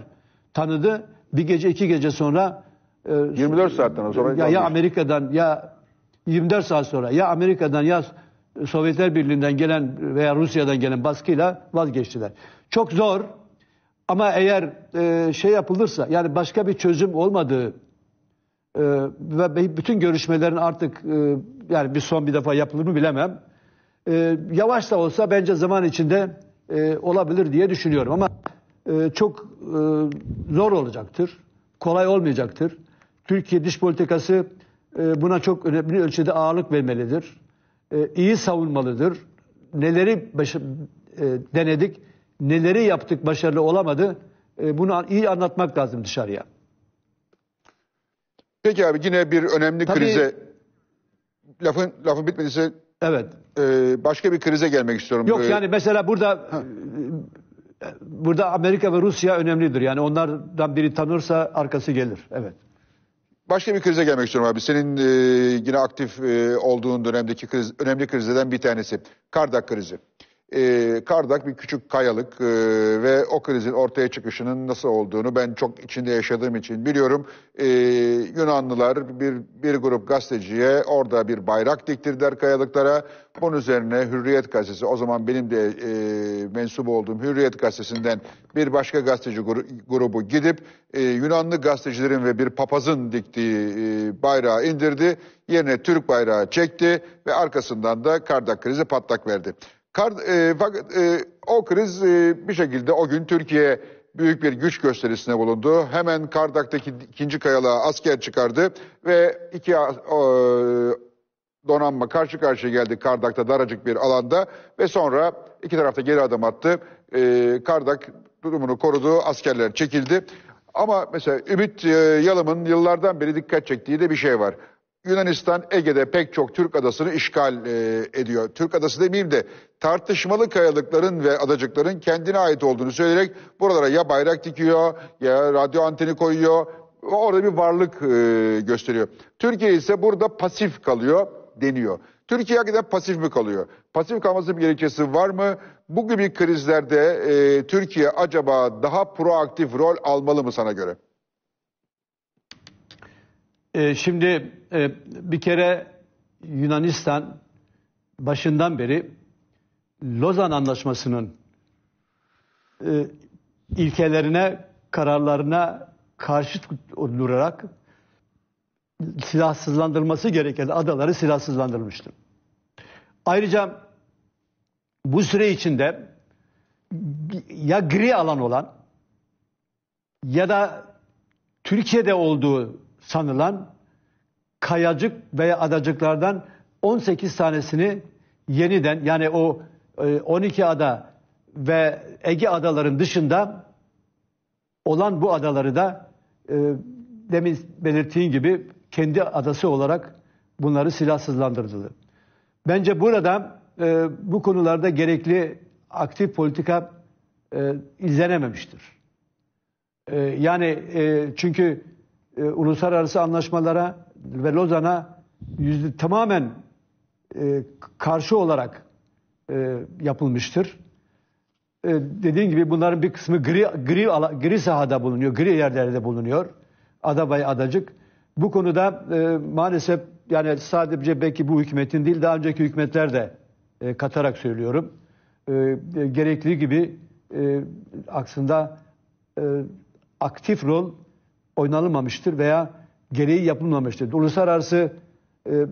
Tanıdı. Bir gece iki gece sonra e, 24 saatten sonra ya, ya. Amerika'dan ya 24 saat sonra ya Amerika'dan ya Sovyetler Birliği'nden gelen veya Rusya'dan gelen baskıyla vazgeçtiler. Çok zor ama eğer e, şey yapılırsa yani başka bir çözüm olmadığı e, ve bütün görüşmelerin artık e, yani bir son bir defa yapılır mı bilemem. E, yavaş da olsa bence zaman içinde e, olabilir diye düşünüyorum ama e, çok e, zor olacaktır. Kolay olmayacaktır. Türkiye dış politikası e, buna çok önemli ölçüde ağırlık vermelidir. e, iyi savunmalıdır. Neleri başı, e, denedik, neleri yaptık başarılı olamadı. E, bunu iyi anlatmak lazım dışarıya. Peki abi yine bir önemli Tabii- krize lafın lafın bitmediyse Evet. e, başka bir krize gelmek istiyorum. Yok E, yani mesela burada e, burada Amerika ve Rusya önemlidir. Yani onlardan biri tanırsa arkası gelir. Evet. Başka bir krize gelmek istiyorum abi. Senin e, yine aktif e, olduğun dönemdeki kriz, önemli krizlerden bir tanesi. Kardak krizi. E, Kardak bir küçük kayalık e, ve o krizin ortaya çıkışının nasıl olduğunu ben çok içinde yaşadığım için biliyorum. E, Yunanlılar bir, bir grup gazeteciye orada bir bayrak diktirdiler kayalıklara. Bunun üzerine Hürriyet gazetesi o zaman benim de e, mensup olduğum Hürriyet gazetesinden bir başka gazeteci gru- grubu gidip e, Yunanlı gazetecilerin ve bir papazın diktiği e, bayrağı indirdi. Yerine Türk bayrağı çekti ve arkasından da Kardak krizi patlak verdi. Kar, e, fakat e, o kriz e, bir şekilde o gün Türkiye büyük bir güç gösterisine bulundu. Hemen Kardak'taki ikinci kayalığa asker çıkardı ve iki o- donanma karşı karşıya geldi Kardak'ta daracık bir alanda ve sonra iki tarafta geri adım attı. Ee, Kardak durumunu korudu, askerler çekildi. Ama mesela Ümit e, Yalım'ın yıllardan beri dikkat çektiği de bir şey var. Yunanistan Ege'de pek çok Türk adasını işgal e, ediyor. Türk adası demeyeyim de tartışmalı kayalıkların ve adacıkların kendine ait olduğunu söyleyerek buralara ya bayrak dikiyor ya radyo anteni koyuyor. Orada bir varlık e, gösteriyor. Türkiye ise burada pasif kalıyor deniyor. Türkiye hakikaten pasif mi kalıyor? Pasif kalması bir gerekçesi var mı? Bu gibi krizlerde e, Türkiye acaba daha proaktif rol almalı mı sana göre? E, şimdi e, bir kere Yunanistan başından beri Lozan Anlaşması'nın e, ilkelerine, kararlarına karşı durarak silahsızlandırılması gereken adaları silahsızlandırmıştır. Ayrıca bu süre içinde ya gri alan olan ya da Türkiye'de olduğu sanılan kayacık veya adacıklardan 18 tanesini yeniden yani o e, 12 ada ve Ege adaların dışında olan bu adaları da e, demin belirttiğin gibi kendi adası olarak bunları silahsızlandırdı. Bence burada e, bu konularda gerekli aktif politika e, izlenememiştir. E, yani e, çünkü e, uluslararası anlaşmalara ve Lozan'a yüzde tamamen e, karşı olarak e, yapılmıştır. E, dediğim gibi bunların bir kısmı gri gri gri sahada bulunuyor, gri yerlerde bulunuyor. Ada bay adacık. Bu konuda e, maalesef yani sadece belki bu hükümetin değil daha önceki hükümetler de e, katarak söylüyorum. E, e, gerekli gibi e, aslında e, aktif rol oynanılmamıştır veya gereği yapılmamıştır. Uluslararası e,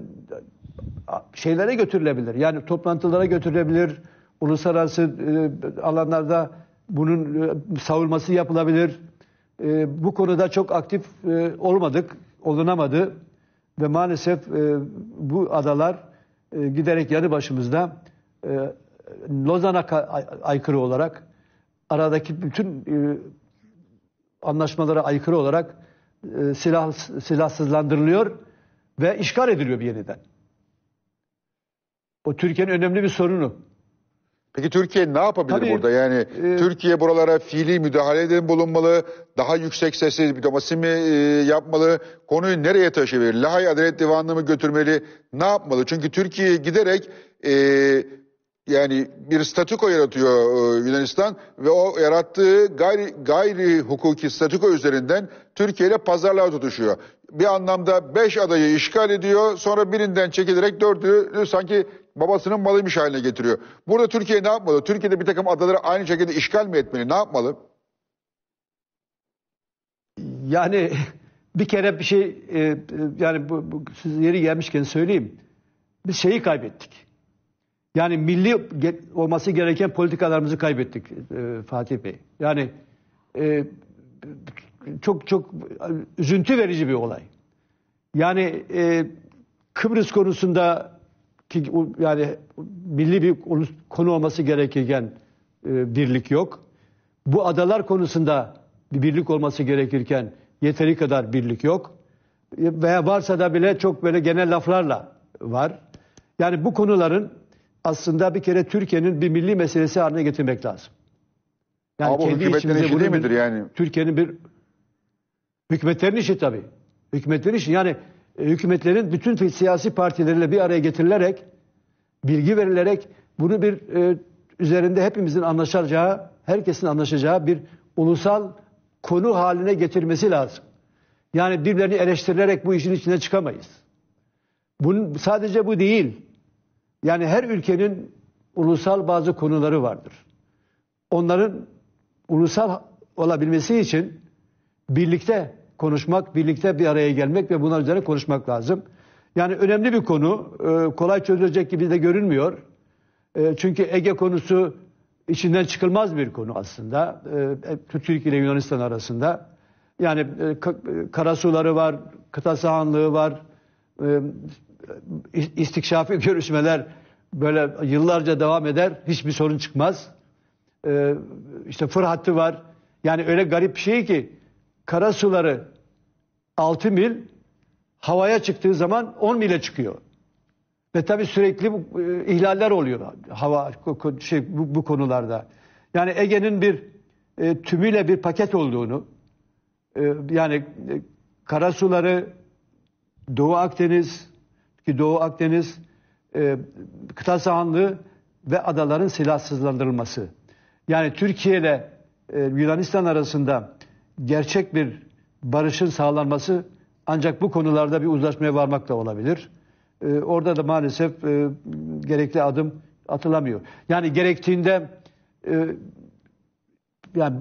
şeylere götürülebilir. Yani toplantılara götürülebilir. Uluslararası e, alanlarda bunun e, savunması yapılabilir. E, bu konuda çok aktif e, olmadık, olunamadı ve maalesef e, bu adalar e, giderek yanı başımızda e, Lozan'a aykırı olarak aradaki bütün e, anlaşmalara aykırı olarak e, silah silahsızlandırılıyor ve işgal ediliyor bir yeniden. O Türkiye'nin önemli bir sorunu. Peki Türkiye ne yapabilir Tabii, burada? Yani e, Türkiye buralara fiili müdahalede bulunmalı? Daha yüksek sesli diplomasi mi e, yapmalı? Konuyu nereye taşıyabilir? Lahey Adalet Divanı'nı mı götürmeli? Ne yapmalı? Çünkü Türkiye giderek e, yani bir statüko yaratıyor e, Yunanistan ve o yarattığı gayri, gayri hukuki statüko üzerinden Türkiye ile pazarlığa tutuşuyor. Bir anlamda beş adayı işgal ediyor sonra birinden çekilerek dördünü sanki babasının malıymış haline getiriyor. Burada Türkiye ne yapmalı? Türkiye'de bir takım adaları aynı şekilde işgal mi etmeli? Ne yapmalı? Yani bir kere bir şey e, e, yani bu, bu siz yeri gelmişken söyleyeyim. Biz şeyi kaybettik. Yani milli olması gereken politikalarımızı kaybettik e, Fatih Bey. Yani e, çok çok üzüntü verici bir olay. Yani e, Kıbrıs konusunda ki yani milli bir konu olması gerekirken e, birlik yok. Bu adalar konusunda bir birlik olması gerekirken yeteri kadar birlik yok. E, Veya varsa da bile çok böyle genel laflarla var. Yani bu konuların aslında bir kere Türkiye'nin bir milli meselesi haline getirmek lazım. Yani Ama bu hükümetlerin işi değil midir yani? Türkiye'nin bir hükümetlerin işi tabii. Hükümetlerin işi yani e, hükümetlerin bütün siyasi partileriyle bir araya getirilerek bilgi verilerek bunu bir e, üzerinde hepimizin anlaşacağı, herkesin anlaşacağı bir ulusal konu haline getirmesi lazım. Yani birbirlerini eleştirilerek bu işin içine çıkamayız. Bunun sadece bu değil. Yani her ülkenin ulusal bazı konuları vardır. Onların ulusal olabilmesi için birlikte konuşmak, birlikte bir araya gelmek ve bunlar üzerine konuşmak lazım. Yani önemli bir konu, e, kolay çözülecek gibi de görünmüyor. E, Çünkü Ege konusu içinden çıkılmaz bir konu aslında. E, Türkiye ile Yunanistan arasında. Yani ka- karasuları var, kıta sahanlığı var, istikşafi görüşmeler böyle yıllarca devam eder, hiçbir sorun çıkmaz. Ee, işte fır hattı var. Yani öyle garip bir şey ki kara suları 6 mil havaya çıktığı zaman 10 mile çıkıyor. Ve tabii sürekli bu, e, ihlaller oluyor hava şey bu, bu konularda. Yani Ege'nin bir e, tümüyle bir paket olduğunu e, yani e, kara suları Doğu Akdeniz ki Doğu Akdeniz e, kıta sahanlığı ve adaların silahsızlandırılması. Yani Türkiye ile e, Yunanistan arasında gerçek bir barışın sağlanması ancak bu konularda bir uzlaşmaya varmakla olabilir. E, orada da maalesef e, gerekli adım atılamıyor. Yani gerektiğinde e, yani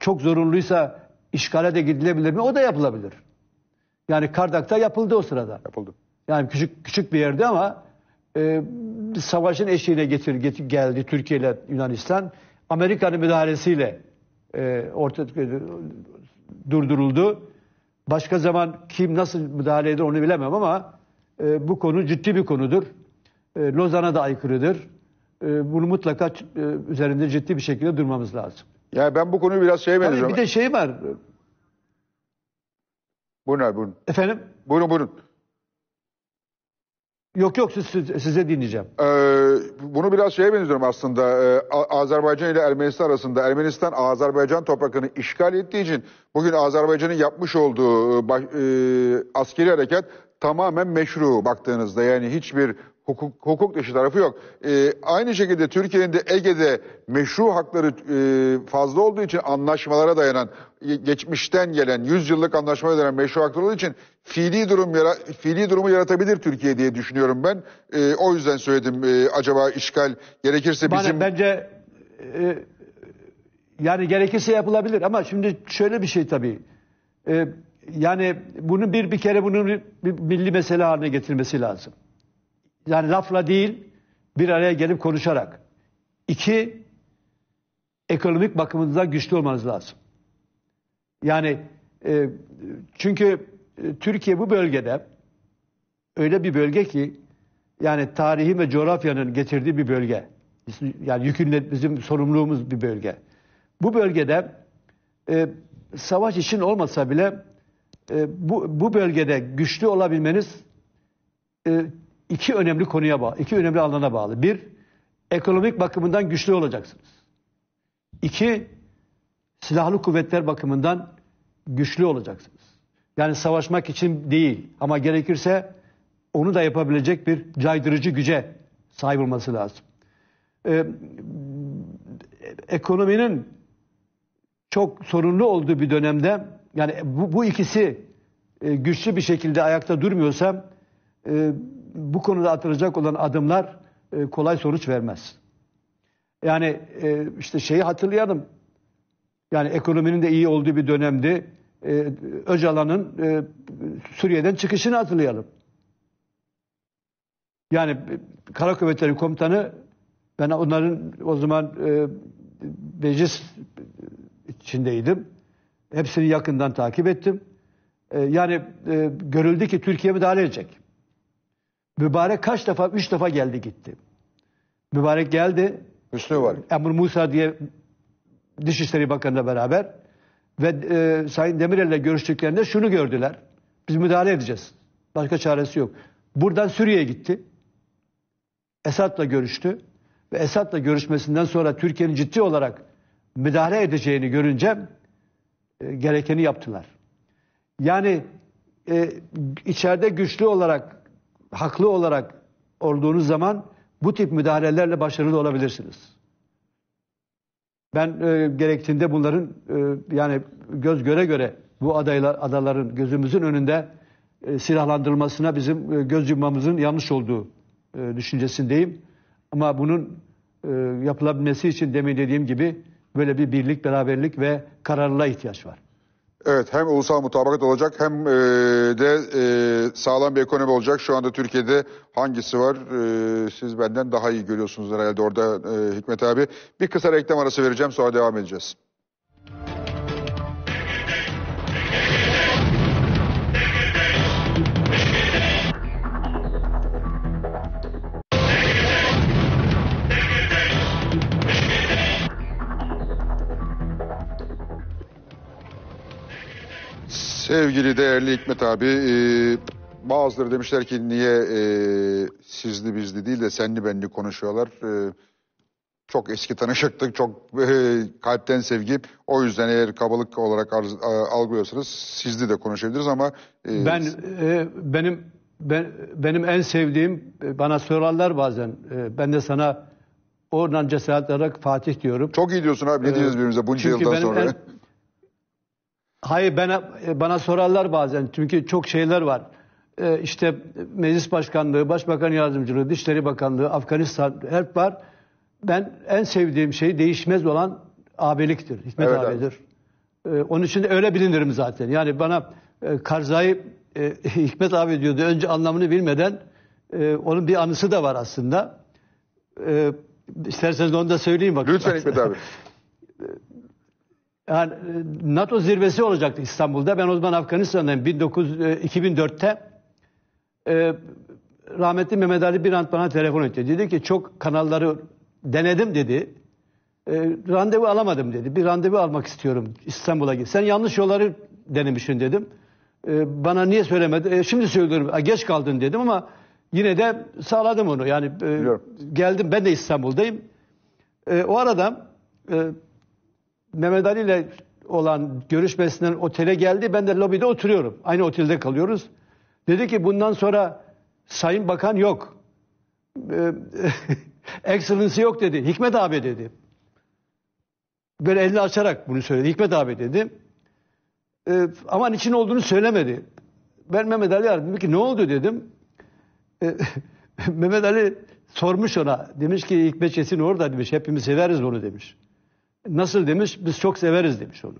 çok zorunluysa işgale de gidilebilir mi? O da yapılabilir. Yani Kardak'ta yapıldı o sırada. Yapıldı. Yani küçük küçük bir yerde ama e, savaşın eşiğine getir, getir geldi Türkiye ile Yunanistan. Amerika'nın müdahalesiyle e, orta durduruldu. Başka zaman kim nasıl müdahale eder onu bilemem ama e, bu konu ciddi bir konudur. E, Lozan'a da aykırıdır. E, bunu mutlaka e, üzerinde ciddi bir şekilde durmamız lazım. Yani ben bu konuyu biraz şeye benziyorum. bir de şey var. Buyurun abi buyurun. Efendim? Buyurun buyurun. Yok yok siz, siz- size dinleyeceğim. Ee, bunu biraz şeye benziyorum aslında. Ee, Azerbaycan ile Ermenistan arasında. Ermenistan Azerbaycan topraklarını işgal ettiği için bugün Azerbaycan'ın yapmış olduğu e, askeri hareket tamamen meşru baktığınızda. Yani hiçbir hukuk, hukuk dışı tarafı yok. Ee, aynı şekilde Türkiye'nin de Ege'de meşru hakları e, fazla olduğu için anlaşmalara dayanan, e, geçmişten gelen, 100 yıllık anlaşmaya dayanan meşru hakları olduğu için fiili durum yara, fiili durumu yaratabilir Türkiye diye düşünüyorum ben. Ee, o yüzden söyledim e, acaba işgal gerekirse Bana- bizim... bence e, yani gerekirse yapılabilir ama şimdi şöyle bir şey tabii. E, yani bunu bir bir kere bunu bir, bir milli mesele haline getirmesi lazım. Yani lafla değil bir araya gelip konuşarak. İki ekonomik bakımından güçlü olmanız lazım. Yani e, çünkü e, Türkiye bu bölgede öyle bir bölge ki yani tarihi ve coğrafyanın getirdiği bir bölge. Yani yükünle bizim sorumluluğumuz bir bölge. Bu bölgede e, savaş için olmasa bile e, bu, bu bölgede güçlü olabilmeniz e, iki önemli konuya bağlı, iki önemli alana bağlı. Bir, ekonomik bakımından güçlü olacaksınız. İki, silahlı kuvvetler bakımından güçlü olacaksınız. Yani savaşmak için değil ama gerekirse onu da yapabilecek bir caydırıcı güce sahip olması lazım. Ee, ekonominin çok sorunlu olduğu bir dönemde yani bu, bu ikisi e, güçlü bir şekilde ayakta durmuyorsa e, bu konuda atılacak olan adımlar e, kolay sonuç vermez. Yani e, işte şeyi hatırlayalım. Yani ekonominin de iyi olduğu bir dönemde e, Öcalan'ın e, Suriye'den çıkışını hatırlayalım. Yani e, Kara Kuvvetleri Komutanı ben onların o zaman e, meclis içindeydim. Hepsini yakından takip ettim. E, yani e, görüldü ki Türkiye müdahale edecek. Mübarek kaç defa? Üç defa geldi gitti. Mübarek geldi. Hüsnü var. Emr Musa diye Dışişleri Bakanı'yla beraber ve e, Sayın Demirel'le görüştüklerinde şunu gördüler. Biz müdahale edeceğiz. Başka çaresi yok. Buradan Suriye'ye gitti. Esad'la görüştü. Ve Esad'la görüşmesinden sonra Türkiye'nin ciddi olarak müdahale edeceğini görünce e, gerekeni yaptılar. Yani e, içeride güçlü olarak, haklı olarak olduğunuz zaman bu tip müdahalelerle başarılı olabilirsiniz. Ben e, gerektiğinde bunların e, yani göz göre göre bu adaylar adaların gözümüzün önünde e, silahlandırılmasına bizim e, göz yummamızın yanlış olduğu e, düşüncesindeyim. Ama bunun e, yapılabilmesi için demin dediğim gibi böyle bir birlik, beraberlik ve kararlılığa ihtiyaç var. Evet hem ulusal mutabakat olacak hem e, de e, sağlam bir ekonomi olacak. Şu anda Türkiye'de hangisi var E, siz benden daha iyi görüyorsunuz herhalde orada Hikmet abi. Bir kısa reklam arası vereceğim sonra devam edeceğiz. Sevgili değerli Hikmet abi, e, bazıları demişler ki niye e, sizli bizli değil de senli benli konuşuyorlar. E, çok eski tanışıklık, çok e, kalpten sevgi. O yüzden eğer kabalık olarak arz, a- algılıyorsanız sizli de konuşabiliriz ama... e, Ben e, benim ben, benim en sevdiğim e, bana sorarlar bazen. E, ben de sana oradan cesaret alarak Fatih diyorum. Çok iyi diyorsun abi, ne diyeceğiz birbirimize bunca Çünkü yıldan sonra. en- Hayır bana, bana sorarlar bazen çünkü çok şeyler var. Ee, işte meclis başkanlığı, başbakan yardımcılığı, dışişleri bakanlığı, Afganistan hep var. Ben en sevdiğim şey değişmez olan abiliktir, Hikmet Evet abi. abidir. Ee, onun için de öyle bilinirim zaten. Yani bana e, Karzai e, Hikmet abi diyordu. Önce anlamını bilmeden e, onun bir anısı da var aslında. E, isterseniz onu da söyleyeyim bakın. Lütfen Hikmet abi. Yani e, NATO zirvesi olacaktı İstanbul'da. Ben o zaman Afganistan'dayım. 19, e, 2004'te e, rahmetli Mehmet Ali Birant bana telefon etti. Dedi ki çok kanalları denedim dedi. E, randevu alamadım dedi. Bir randevu almak istiyorum İstanbul'a git. Sen yanlış yolları denemişsin dedim. E, bana niye söylemedin? E, şimdi söylüyorum. "A, Geç kaldın dedim ama yine de sağladım onu. Yani e, Biliyorum. geldim. Ben de İstanbul'dayım. E, o arada e, Mehmet Ali ile olan görüşmesinden otele geldi. Ben de lobide oturuyorum. Aynı otelde kalıyoruz. Dedi ki bundan sonra Sayın Bakan yok. Ee, Excellency yok dedi. Hikmet abi dedi. Böyle elini açarak bunu söyledi. Hikmet abi dedi. Ee, ama niçin olduğunu söylemedi. Ben Mehmet Ali aradım. Ki ne oldu dedim. Ee, Mehmet Ali sormuş ona. Demiş ki Hikmet Çetin orada demiş. Hepimiz severiz onu demiş. Nasıl demiş? Biz çok severiz demiş onu.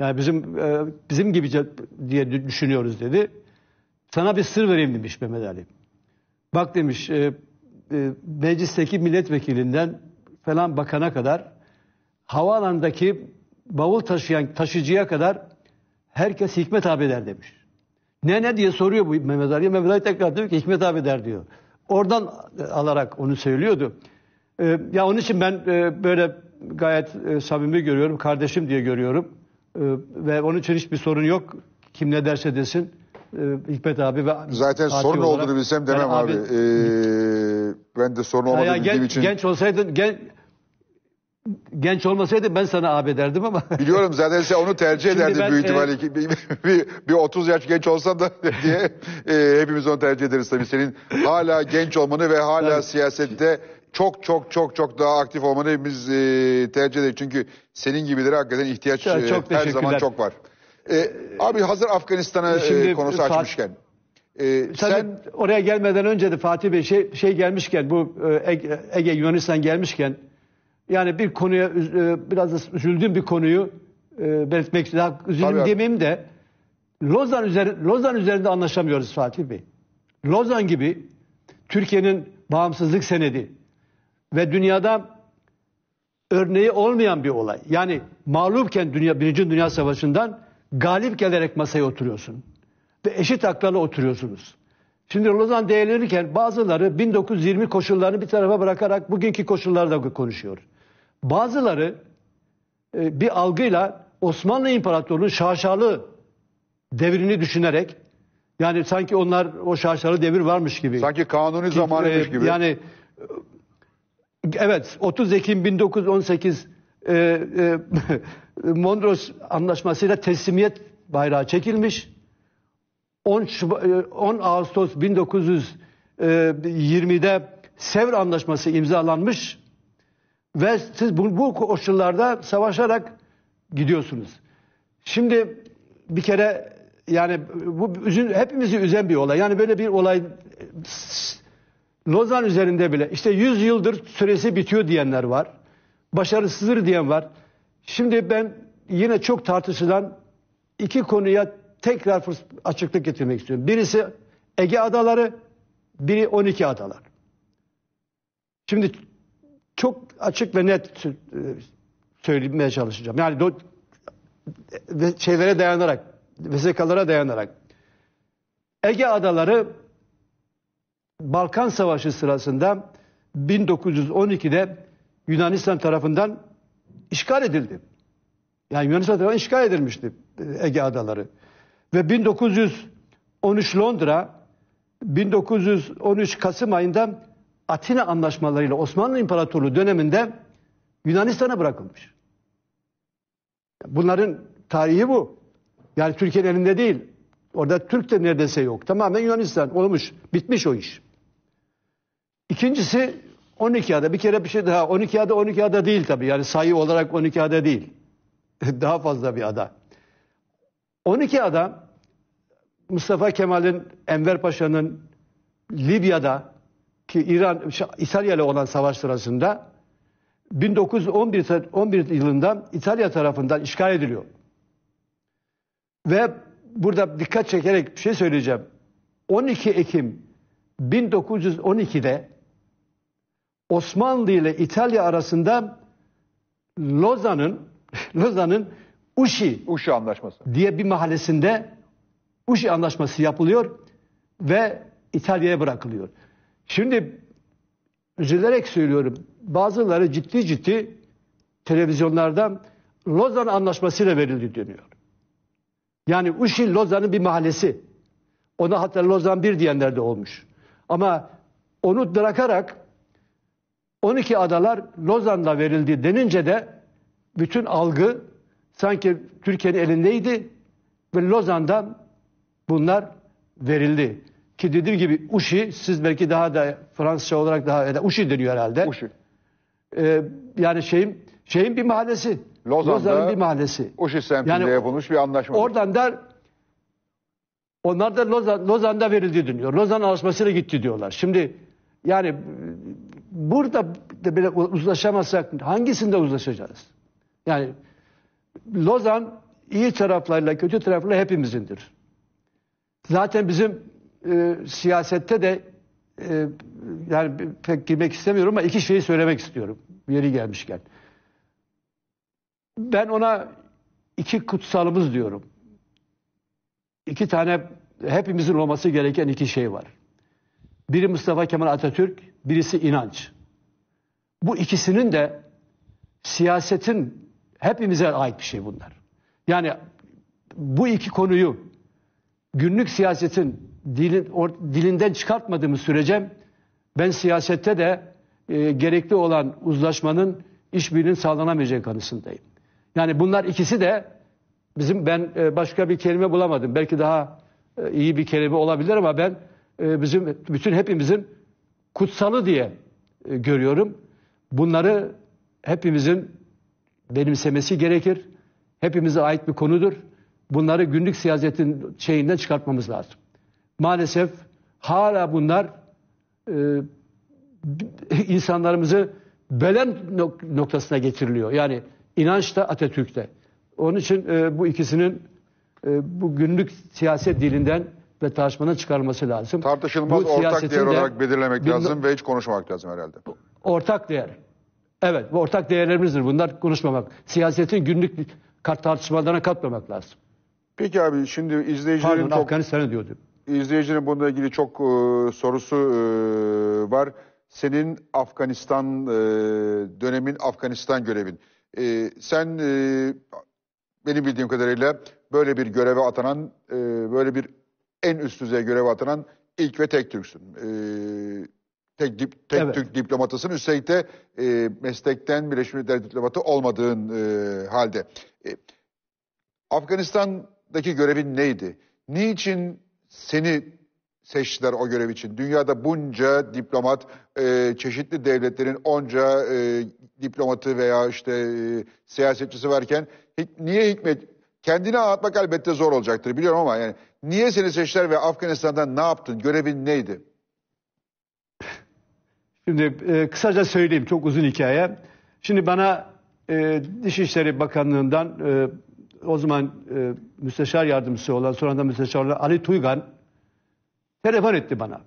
Yani bizim e, bizim gibi diye dü- düşünüyoruz dedi. Sana bir sır vereyim demiş Mehmet Ali. Bak demiş e, e, meclisteki milletvekilinden falan bakana kadar havaalanındaki bavul taşıyan taşıcıya kadar herkes Hikmet abi der demiş. Ne ne diye soruyor bu Mehmet Ali. Mehmet Ali tekrar diyor ki Hikmet abi der diyor. Oradan alarak onu söylüyordu. Ee, ya onun için ben e, böyle gayet e, samimi görüyorum. Kardeşim diye görüyorum. Ee, ve onun için hiçbir sorun yok. Kim ne derse desin. e, Hikmet abi ve Zaten Fatih sorun olarak- olduğunu bilsem demem Yani abi. Ee, ben de sorun Ya olmadığını gen- bildiğim için... genç olsaydın gen, genç olsaydın ben sana abi derdim ama Biliyorum zaten sen onu tercih Şimdi ederdin ben, büyük e, ihtimalle. ki Bir, bir, bir 30 yaş genç olsan da diye e, hepimiz onu tercih ederiz tabii. Senin hala genç olmanı ve hala siyasette çok çok çok çok daha aktif olmanı hepimiz e, tercih ederiz. Çünkü senin gibilere hakikaten ihtiyaç Çok- e, çok her teşekkürler. zaman çok var. E, abi hazır Afganistan'a e, Şimdi konusu Fat- açmışken. e, Sen, sen oraya gelmeden önce de Fatih Bey şey, şey gelmişken bu e, Ege, Ege Yunanistan gelmişken yani bir konuya e, biraz da üzüldüğüm bir konuyu e, belirtmek Tabii Üzüldüm demeyeyim de Lozan, üzeri, Lozan üzerinde anlaşamıyoruz Fatih Bey. Lozan gibi Türkiye'nin bağımsızlık senedi ve dünyada örneği olmayan bir olay. Yani mağlupken dünya, Birinci Dünya Savaşı'ndan galip gelerek masaya oturuyorsun. Ve eşit haklarla oturuyorsunuz. Şimdi Lozan değerlenirken bazıları 1920 koşullarını bir tarafa bırakarak bugünkü koşullarda konuşuyor. Bazıları e, bir algıyla Osmanlı İmparatorluğu'nun şaşalı devrini düşünerek yani sanki onlar o şaşalı devir varmış gibi. Sanki kanuni zamanıymış E, gibi. Yani evet 30 Ekim 1918 e, e, Mondros Anlaşması'yla teslimiyet bayrağı çekilmiş. 10, Şuba- e, 10 Ağustos 1920'de Sevr Anlaşması imzalanmış ve siz bu, bu koşullarda savaşarak gidiyorsunuz. Şimdi bir kere yani bu üzün, hepimizi üzen bir olay. Yani böyle bir olay Lozan üzerinde bile işte 100 yıldır süresi bitiyor diyenler var. Başarısızdır diyen var. Şimdi ben yine çok tartışılan iki konuya tekrar açıklık getirmek istiyorum. Birisi Ege Adaları, biri 12 Adalar. Şimdi çok açık ve net e, söylemeye çalışacağım. Yani şeylere dayanarak, vesikalara dayanarak. Ege Adaları Balkan Savaşı sırasında 1912'de Yunanistan tarafından işgal edildi. Yani Yunanistan tarafından işgal edilmişti e, Ege Adaları. Ve 1913 Londra, 1913 Kasım ayında Atina anlaşmalarıyla Osmanlı İmparatorluğu döneminde Yunanistan'a bırakılmış. Bunların tarihi bu. Yani Türkiye'nin elinde değil. Orada Türk de neredeyse yok. Tamamen Yunanistan olmuş. Bitmiş o iş. İkincisi 12 ada. Bir kere bir şey daha. 12 ada 12 ada değil tabii. Yani sayı olarak 12 ada değil. daha fazla bir ada. 12 ada Mustafa Kemal'in, Enver Paşa'nın Libya'da ki İran, İtalya ile olan savaş sırasında 1911 tar- 11 yılında İtalya tarafından işgal ediliyor. Ve burada dikkat çekerek bir şey söyleyeceğim. 12 Ekim 1912'de Osmanlı ile İtalya arasında Lozan'ın Lozan'ın Uşi Uşu Anlaşması. diye bir mahallesinde Uşi Anlaşması yapılıyor ve İtalya'ya bırakılıyor. Şimdi üzülerek söylüyorum. Bazıları ciddi ciddi televizyonlarda Lozan Anlaşması'yla verildi deniyor. Yani Uşi Lozan'ın bir mahallesi. Ona hatta Lozan 1 diyenler de olmuş. Ama onu bırakarak 12 adalar Lozan'la verildi denince de bütün algı sanki Türkiye'nin elindeydi ve Lozan'dan bunlar verildi. Ki dediğim gibi Uşi siz belki daha da Fransızca olarak daha da Uşi deniyor herhalde. Uşu. Ee, yani şeyin şeyin bir mahallesi. Lozan'da Lozan'ın bir mahallesi. Uşu semtinde Yani yapılmış bir anlaşma. Oradan da onlar da Lozan, Lozan'da verildi deniyor. Lozan Anlaşması'yla gitti diyorlar. Şimdi yani burada da bile uzlaşamazsak hangisinde uzlaşacağız? Yani Lozan iyi taraflarıyla kötü taraflarıyla hepimizindir. Zaten bizim e, siyasette de e, yani pek girmek istemiyorum ama iki şeyi söylemek istiyorum yeri gelmişken. Ben ona iki kutsalımız diyorum. İki tane hepimizin olması gereken iki şey var. Biri Mustafa Kemal Atatürk, birisi inanç. Bu ikisinin de siyasetin hepimize ait bir şey bunlar. Yani bu iki konuyu günlük siyasetin dilin, or- dilinden çıkartmadığımız sürece ben siyasette de e, gerekli olan uzlaşmanın işbirliğinin sağlanamayacağı kanısındayım. Yani bunlar ikisi de bizim ben e, başka bir kelime bulamadım. Belki daha e, iyi bir kelime olabilir ama ben bizim bütün hepimizin kutsalı diye e, görüyorum. Bunları hepimizin benimsemesi gerekir. Hepimize ait bir konudur. Bunları günlük siyasetin şeyinden çıkartmamız lazım. Maalesef hala bunlar e, insanlarımızı belen nok- noktasına getiriliyor. Yani inanç da Atatürk'te. Onun için e, bu ikisinin e, bu günlük siyaset dilinden ve tartışmadan çıkarılması lazım. Tartışılmaz Bu ortak değer de olarak belirlemek bir- lazım ve hiç konuşmamak lazım herhalde. Ortak değer. Evet, bu ortak değerlerimizdir. Bunlar konuşmamak. Siyasetin günlük kart tartışmalarına katmamak lazım. Peki abi şimdi izleyicilerin Pardon, çok Afganistan'ı diyordum. izleyicinin bununla ilgili çok e, sorusu e, var. Senin Afganistan e, dönemin Afganistan görevin. E, sen e, benim bildiğim kadarıyla böyle bir göreve atanan, e, böyle bir en üst düzey göreve atanan ilk ve tek Türksün. E, tek dip, tek Evet. Türk diplomatısın. Üstelik de e, meslekten Birleşmiş Milletler diplomatı olmadığın e, halde. E, Afganistan'daki görevin neydi? Niçin seni seçtiler o görev için? Dünyada bunca diplomat, e, çeşitli devletlerin onca e, diplomatı veya işte e, siyasetçisi varken hik- niye Hikmet? Kendini anlatmak elbette zor olacaktır biliyorum ama yani niye seni seçtiler ve Afganistan'da ne yaptın? Görevin neydi? Şimdi e, kısaca söyleyeyim çok uzun hikaye. Şimdi bana e, Dışişleri Bakanlığı'ndan e, o zaman e, müsteşar yardımcısı olan sonradan müsteşar olan Ali Tuygan telefon etti bana.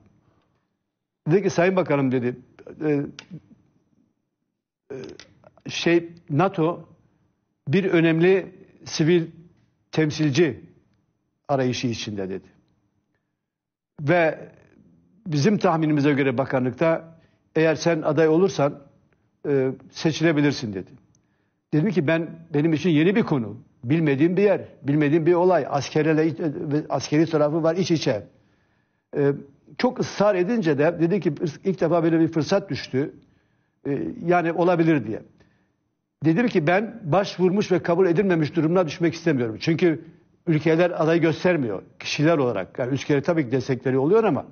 Dedi ki Sayın Bakanım dedi e, e, şey NATO bir önemli sivil temsilci arayışı içinde dedi. Ve bizim tahminimize göre bakanlıkta eğer sen aday olursan e, seçilebilirsin dedi. Dedim ki ben benim için yeni bir konu. Bilmediğim bir yer, bilmediğim bir olay. Ve askeri tarafı var iç içe. E, çok ısrar edince de dedi ki ilk defa böyle bir fırsat düştü. E, yani olabilir diye. Dedim ki ben başvurmuş ve kabul edilmemiş durumuna düşmek istemiyorum. Çünkü ülkeler aday göstermiyor kişiler olarak. Yani ülkeler tabii ki destekleri oluyor ama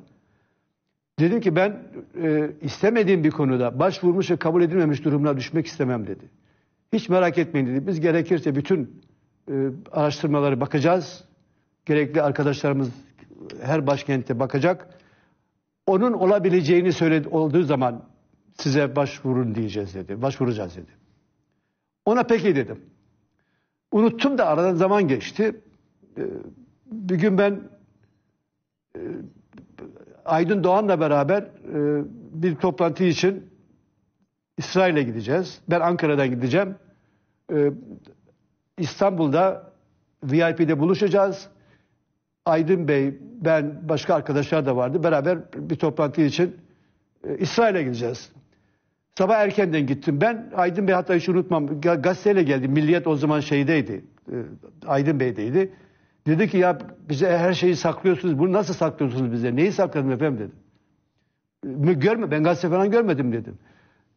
dedim ki ben e, istemediğim bir konuda başvurmuş ve kabul edilmemiş durumuna düşmek istemem dedi. Hiç merak etmeyin dedi. Biz gerekirse bütün e, araştırmaları bakacağız. Gerekli arkadaşlarımız her başkentte bakacak. Onun olabileceğini söyledi olduğu zaman size başvurun diyeceğiz dedi. Başvuracağız dedi. Ona peki dedim. Unuttum da aradan zaman geçti. Ee, Bir gün ben e, Aydın Doğan'la beraber e, bir toplantı için İsrail'e gideceğiz. Ben Ankara'dan gideceğim. Ee, İstanbul'da VIP'de buluşacağız. Aydın Bey, ben, başka arkadaşlar da vardı. Beraber bir toplantı için e, İsrail'e gideceğiz. Sabah erkenden gittim. Ben Aydın Bey hatta hiç unutmam. Ga- Gazeteyle geldi. Milliyet o zaman şeydeydi. e, Aydın Bey'deydi. Dedi ki ya bize her şeyi saklıyorsunuz. Bunu nasıl saklıyorsunuz bize? Neyi sakladın efendim dedim. "E, Görme ben gazete falan görmedim dedim.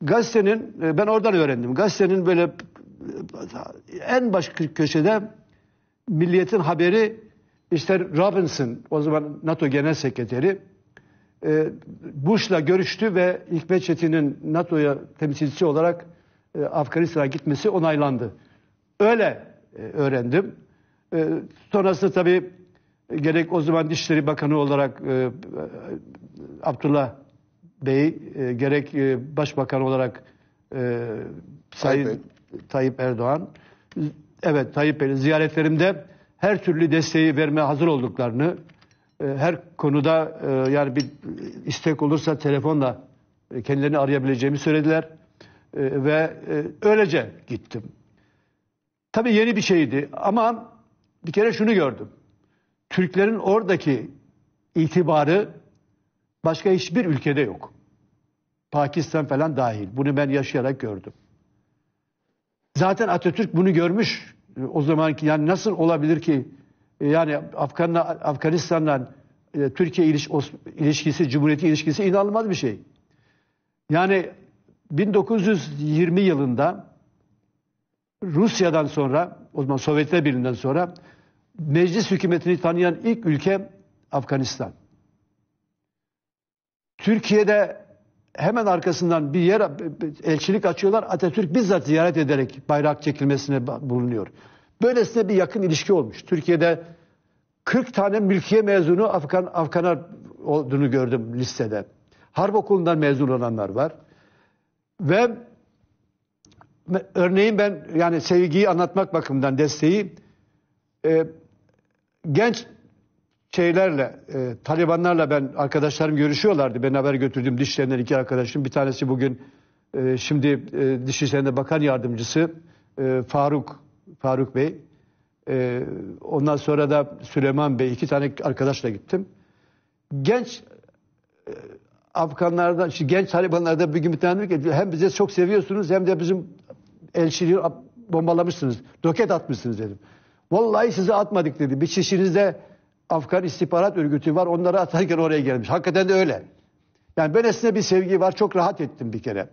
Gazetenin e, ben oradan öğrendim. Gazetenin böyle en baş kö- köşede Milliyet'in haberi işte Robinson o zaman NATO Genel Sekreteri e, Bush'la görüştü ve Hikmet Çetin'in NATO'ya temsilcisi olarak e, Afganistan'a gitmesi onaylandı. Öyle e, öğrendim. E, sonrasında tabii e, gerek o zaman Dışişleri Bakanı olarak e, Abdullah Bey, e, gerek e, Başbakan olarak e, Sayın Tayyip Tayyip Erdoğan, evet Tayyip Bey'in ziyaretlerimde her türlü desteği vermeye hazır olduklarını, her konuda e, yani bir istek olursa telefonla e, kendilerini arayabileceğimi söylediler E, ve e, öylece gittim. Tabii yeni bir şeydi ama bir kere şunu gördüm. Türklerin oradaki itibarı başka hiçbir ülkede yok. Pakistan falan dahil. Bunu ben yaşayarak gördüm. Zaten Atatürk bunu görmüş. O zamanki yani nasıl olabilir ki e, yani Afganla, Afganistan'la e, Türkiye iliş, Os- ilişkisi, Cumhuriyeti ilişkisi inanılmaz bir şey. Yani 1920 yılında Rusya'dan sonra, o zaman Sovyetler Birliği'nden sonra meclis hükümetini tanıyan ilk ülke Afganistan. Türkiye'de hemen arkasından bir yer elçilik açıyorlar. Atatürk bizzat ziyaret ederek bayrak çekilmesine bulunuyor. Böylesine bir yakın ilişki olmuş. Türkiye'de 40 tane mülkiye mezunu Afgan Afganlar olduğunu gördüm listede. Harp okulundan mezun olanlar var. Ve örneğin ben yani sevgiyi anlatmak bakımından desteği e, genç şeylerle, e, Talibanlarla ben arkadaşlarım görüşüyorlardı. Ben haber götürdüm dışişlerinden iki arkadaşım. Bir tanesi bugün e, şimdi e, Dışişleri'nde Bakan Yardımcısı e, Faruk Faruk Bey. E, ondan sonra da Süleyman Bey iki tane arkadaşla gittim. genç e, Afganlardan, şu genç Talibanlarda bir gün bir tane ki hem bize çok seviyorsunuz hem de bizim elçiliği bombalamışsınız. Roket atmışsınız dedim. Vallahi size atmadık dedi. Bir çeşinizde Afgan istihbarat örgütü var. Onları atarken oraya gelmiş. Hakikaten de öyle. Yani böylesine bir sevgi var. Çok rahat ettim bir kere.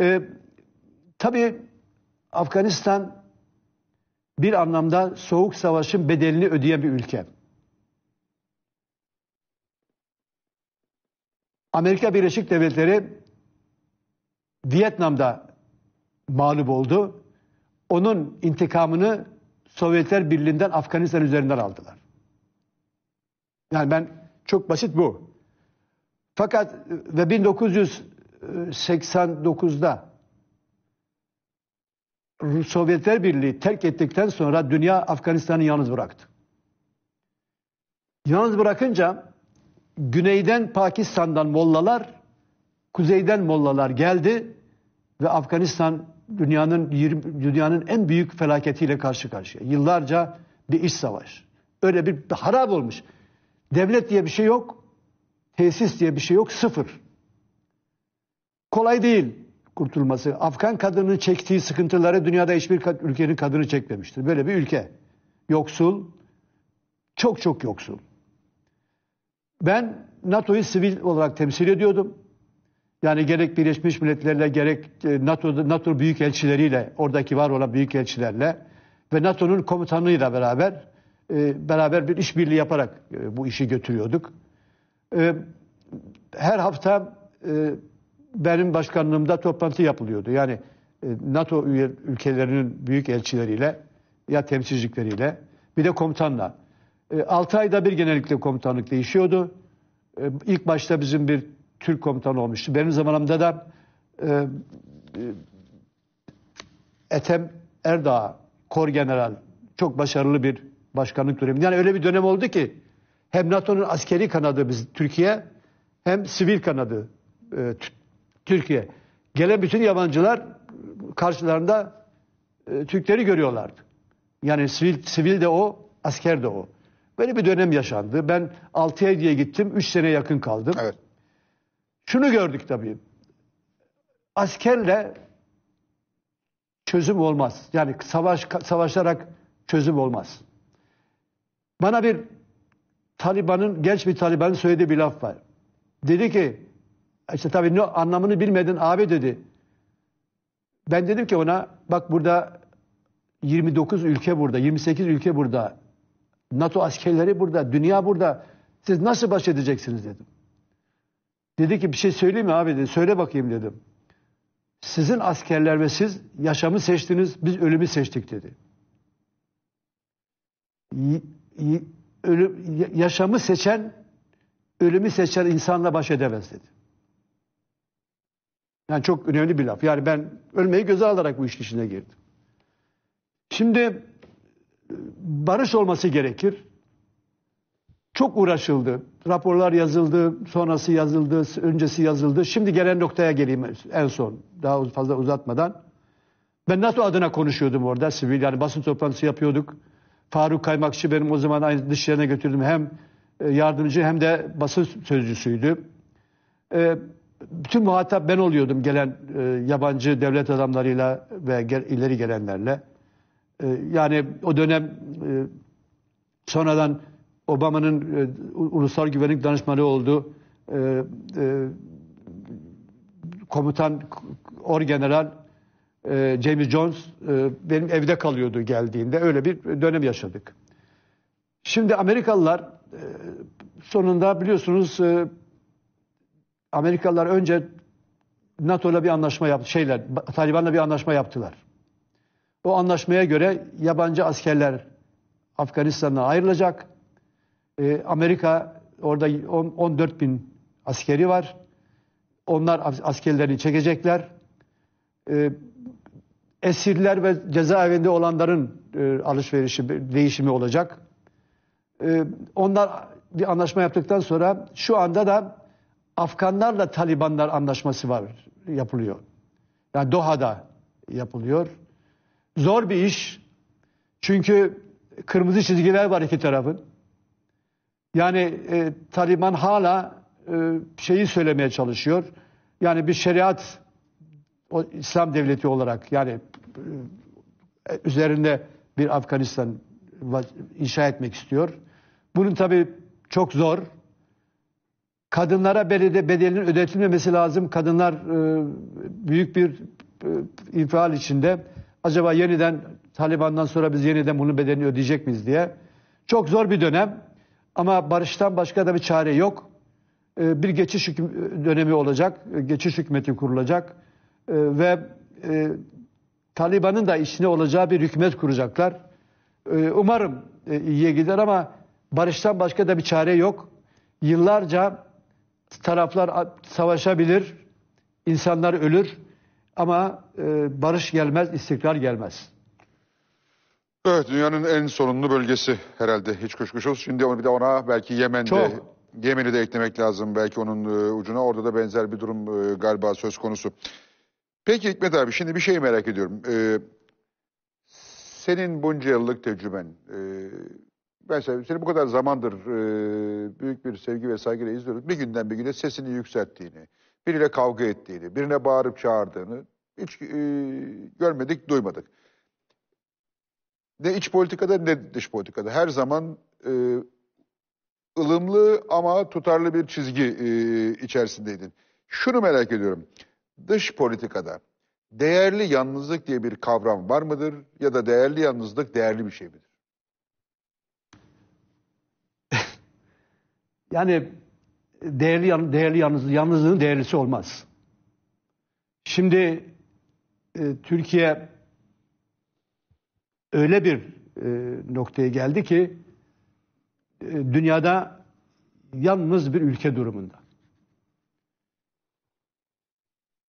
Ee, tabii Afganistan bir anlamda soğuk savaşın bedelini ödeyen bir ülke. Amerika Birleşik Devletleri Vietnam'da mağlup oldu. Onun intikamını Sovyetler Birliği'nden Afganistan üzerinden aldılar. Yani ben çok basit bu. Fakat ve 1989'da Sovyetler Birliği terk ettikten sonra dünya Afganistan'ı yalnız bıraktı. Yalnız bırakınca güneyden Pakistan'dan mollalar, kuzeyden mollalar geldi ve Afganistan dünyanın dünyanın en büyük felaketiyle karşı karşıya. Yıllarca bir iç savaş. Öyle bir, harap olmuş. Devlet diye bir şey yok. Tesis diye bir şey yok. Sıfır. Kolay değil kurtulması. Afgan kadının çektiği sıkıntıları dünyada hiçbir ülkenin kadını çekmemiştir. Böyle bir ülke. Yoksul, çok çok yoksul. Ben NATO'yu sivil olarak temsil ediyordum. Yani gerek Birleşmiş Milletler'le gerek e, NATO, NATO büyük elçileriyle oradaki var olan büyük elçilerle ve NATO'nun komutanlığıyla beraber e, beraber bir işbirliği yaparak e, bu işi götürüyorduk. Her hafta benim başkanlığımda toplantı yapılıyordu. Yani NATO üye ülkelerinin büyük elçileriyle ya temsilcilikleriyle bir de komutanla. 6 ayda bir genellikle komutanlık değişiyordu. İlk başta bizim bir Türk komutan olmuştu. Benim zamanımda da e, e, Ethem Erdağ, kor general, çok başarılı bir başkanlık dönemi. Yani öyle bir dönem oldu ki hem NATO'nun askeri kanadı biz Türkiye hem sivil kanadı e, Türkiye. Gelen bütün yabancılar karşılarında e, Türkleri görüyorlardı. Yani sivil, sivil de o, asker de o. Böyle bir dönem yaşandı. Ben 6 ay diye gittim. 3 sene yakın kaldım. Evet. Şunu gördük tabii. Askerle çözüm olmaz. Yani savaş savaşarak çözüm olmaz. Bana bir Taliban'ın genç bir Taliban'ın söylediği bir laf var. Dedi ki işte tabii ne anlamını bilmedin abi dedi. Ben dedim ki ona bak burada 29 ülke burada, 28 ülke burada. NATO askerleri burada, dünya burada. Siz nasıl baş edeceksiniz dedim. Dedi ki bir şey söyleyeyim mi abi dedi. Söyle bakayım dedim. Sizin askerler ve siz yaşamı seçtiniz, biz ölümü seçtik dedi. ölüm, yaşamı seçen, ölümü seçen insanla baş edemez dedi. Yani çok önemli bir laf. Yani ben ölmeyi göze alarak bu iş içine girdim. Şimdi barış olması gerekir. Çok uğraşıldı. Raporlar yazıldı, sonrası yazıldı, öncesi yazıldı. Şimdi gelen noktaya geleyim en son. Daha fazla uzatmadan. Ben NATO adına konuşuyordum orada sivil yani basın toplantısı yapıyorduk. Faruk Kaymakçı benim o zaman aynı dışlarına götürdüm. Hem e, yardımcı hem de basın sözcüsüydü. E, bütün muhatap ben oluyordum gelen e, yabancı devlet adamlarıyla ve ileri gelenlerle. Yani o dönem sonradan Obama'nın e, ulusal güvenlik danışmanı oldu. E, e, komutan Orgeneral e, James Jones e, benim evde kalıyordu geldiğinde. Öyle bir dönem yaşadık. Şimdi Amerikalılar e, sonunda biliyorsunuz e, Amerikalılar önce NATO'yla bir anlaşma yaptı. Şeyler, Taliban'la bir anlaşma yaptılar. O anlaşmaya göre yabancı askerler Afganistan'dan ayrılacak. E, Amerika orada 10, 14 bin askeri var. Onlar askerlerini çekecekler. E, esirler ve cezaevinde olanların e, alışverişi, değişimi olacak. E, onlar bir anlaşma yaptıktan sonra şu anda da Afganlarla Talibanlar anlaşması var, yapılıyor. Yani Doha'da yapılıyor. Zor bir iş. Çünkü kırmızı çizgiler var iki tarafın. Yani e, Taliban hala e, şeyi söylemeye çalışıyor. Yani bir şeriat o İslam devleti olarak yani e, üzerinde bir Afganistan inşa etmek istiyor. Bunun tabii çok zor. Kadınlara belediye bedelinin ödetilmemesi lazım. Kadınlar e, büyük bir e, infial içinde. Acaba yeniden Taliban'dan sonra biz yeniden bunun bedelini ödeyecek miyiz diye. Çok zor bir dönem ama barıştan başka da bir çare yok. E, bir geçiş dönemi olacak. Geçiş hükümeti kurulacak. Ve Taliban'ın da içine olacağı bir hükümet kuracaklar. Umarım e, iyiye gider ama barıştan başka da bir çare yok. Yıllarca taraflar savaşabilir, insanlar ölür ama e, barış gelmez, istikrar gelmez. Evet dünyanın en sorunlu bölgesi herhalde hiç kuşkusuz. Şimdi onu bir de ona belki Yemen'de Çok. Yemen'i de eklemek lazım belki onun e, ucuna. Orada da benzer bir durum e, galiba söz konusu. Peki Hikmet abi şimdi bir şey merak ediyorum. E, senin bunca yıllık tecrüben, e, seni seni bu kadar zamandır e, büyük bir sevgi ve saygıyla izliyoruz. Bir günden bir güne sesini yükselttiğini, biriyle kavga ettiğini, birine bağırıp çağırdığını hiç e, görmedik, duymadık ne iç politikada ne dış politikada her zaman e, ılımlı ama tutarlı bir çizgi e, içerisindeydin. Şunu merak ediyorum. Dış politikada değerli yalnızlık diye bir kavram var mıdır ya da değerli yalnızlık değerli bir şey midir? Yani değerli değerli yalnız yalnızlığın değerlisi olmaz. Şimdi e, Türkiye öyle bir e, noktaya geldi ki e, dünyada yalnız bir ülke durumunda.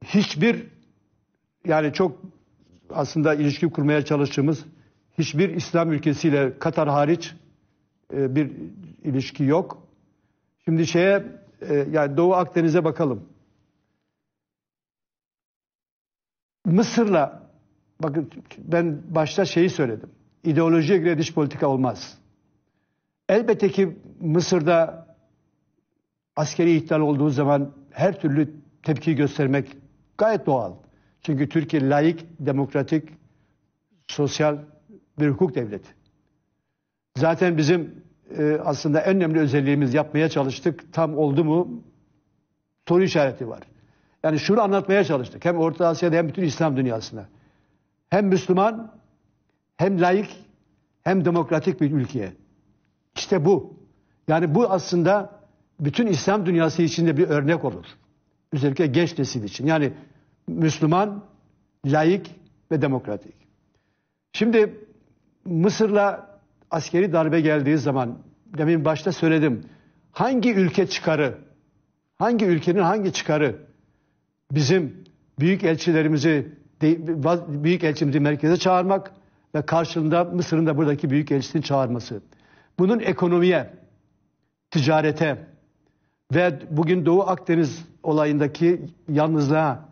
Hiçbir yani çok aslında ilişki kurmaya çalıştığımız hiçbir İslam ülkesiyle Katar hariç e, bir ilişki yok. Şimdi şeye e, yani Doğu Akdeniz'e bakalım. Mısır'la bakın ben başta şeyi söyledim. İdeolojiye göre dış politika olmaz. Elbette ki Mısır'da askeri ihlal olduğu zaman her türlü tepki göstermek gayet doğal. Çünkü Türkiye layık, demokratik, sosyal bir hukuk devleti. Zaten bizim e, aslında en önemli özelliğimiz yapmaya çalıştık. Tam oldu mu? Soru işareti var. Yani şunu anlatmaya çalıştık. Hem Orta Asya'da hem bütün İslam dünyasına. Hem Müslüman, hem layık, hem demokratik bir ülkeye. İşte bu. Yani bu aslında bütün İslam dünyası içinde bir örnek olur. Özellikle genç nesil için. Yani Müslüman, layık ve demokratik. Şimdi Mısır'la askeri darbe geldiği zaman demin başta söyledim. Hangi ülke çıkarı, hangi ülkenin hangi çıkarı bizim büyük elçilerimizi büyük elçimizi merkeze çağırmak ve karşılığında Mısır'ın da buradaki büyük elçisini çağırması. Bunun ekonomiye, ticarete ve bugün Doğu Akdeniz olayındaki yalnızlığa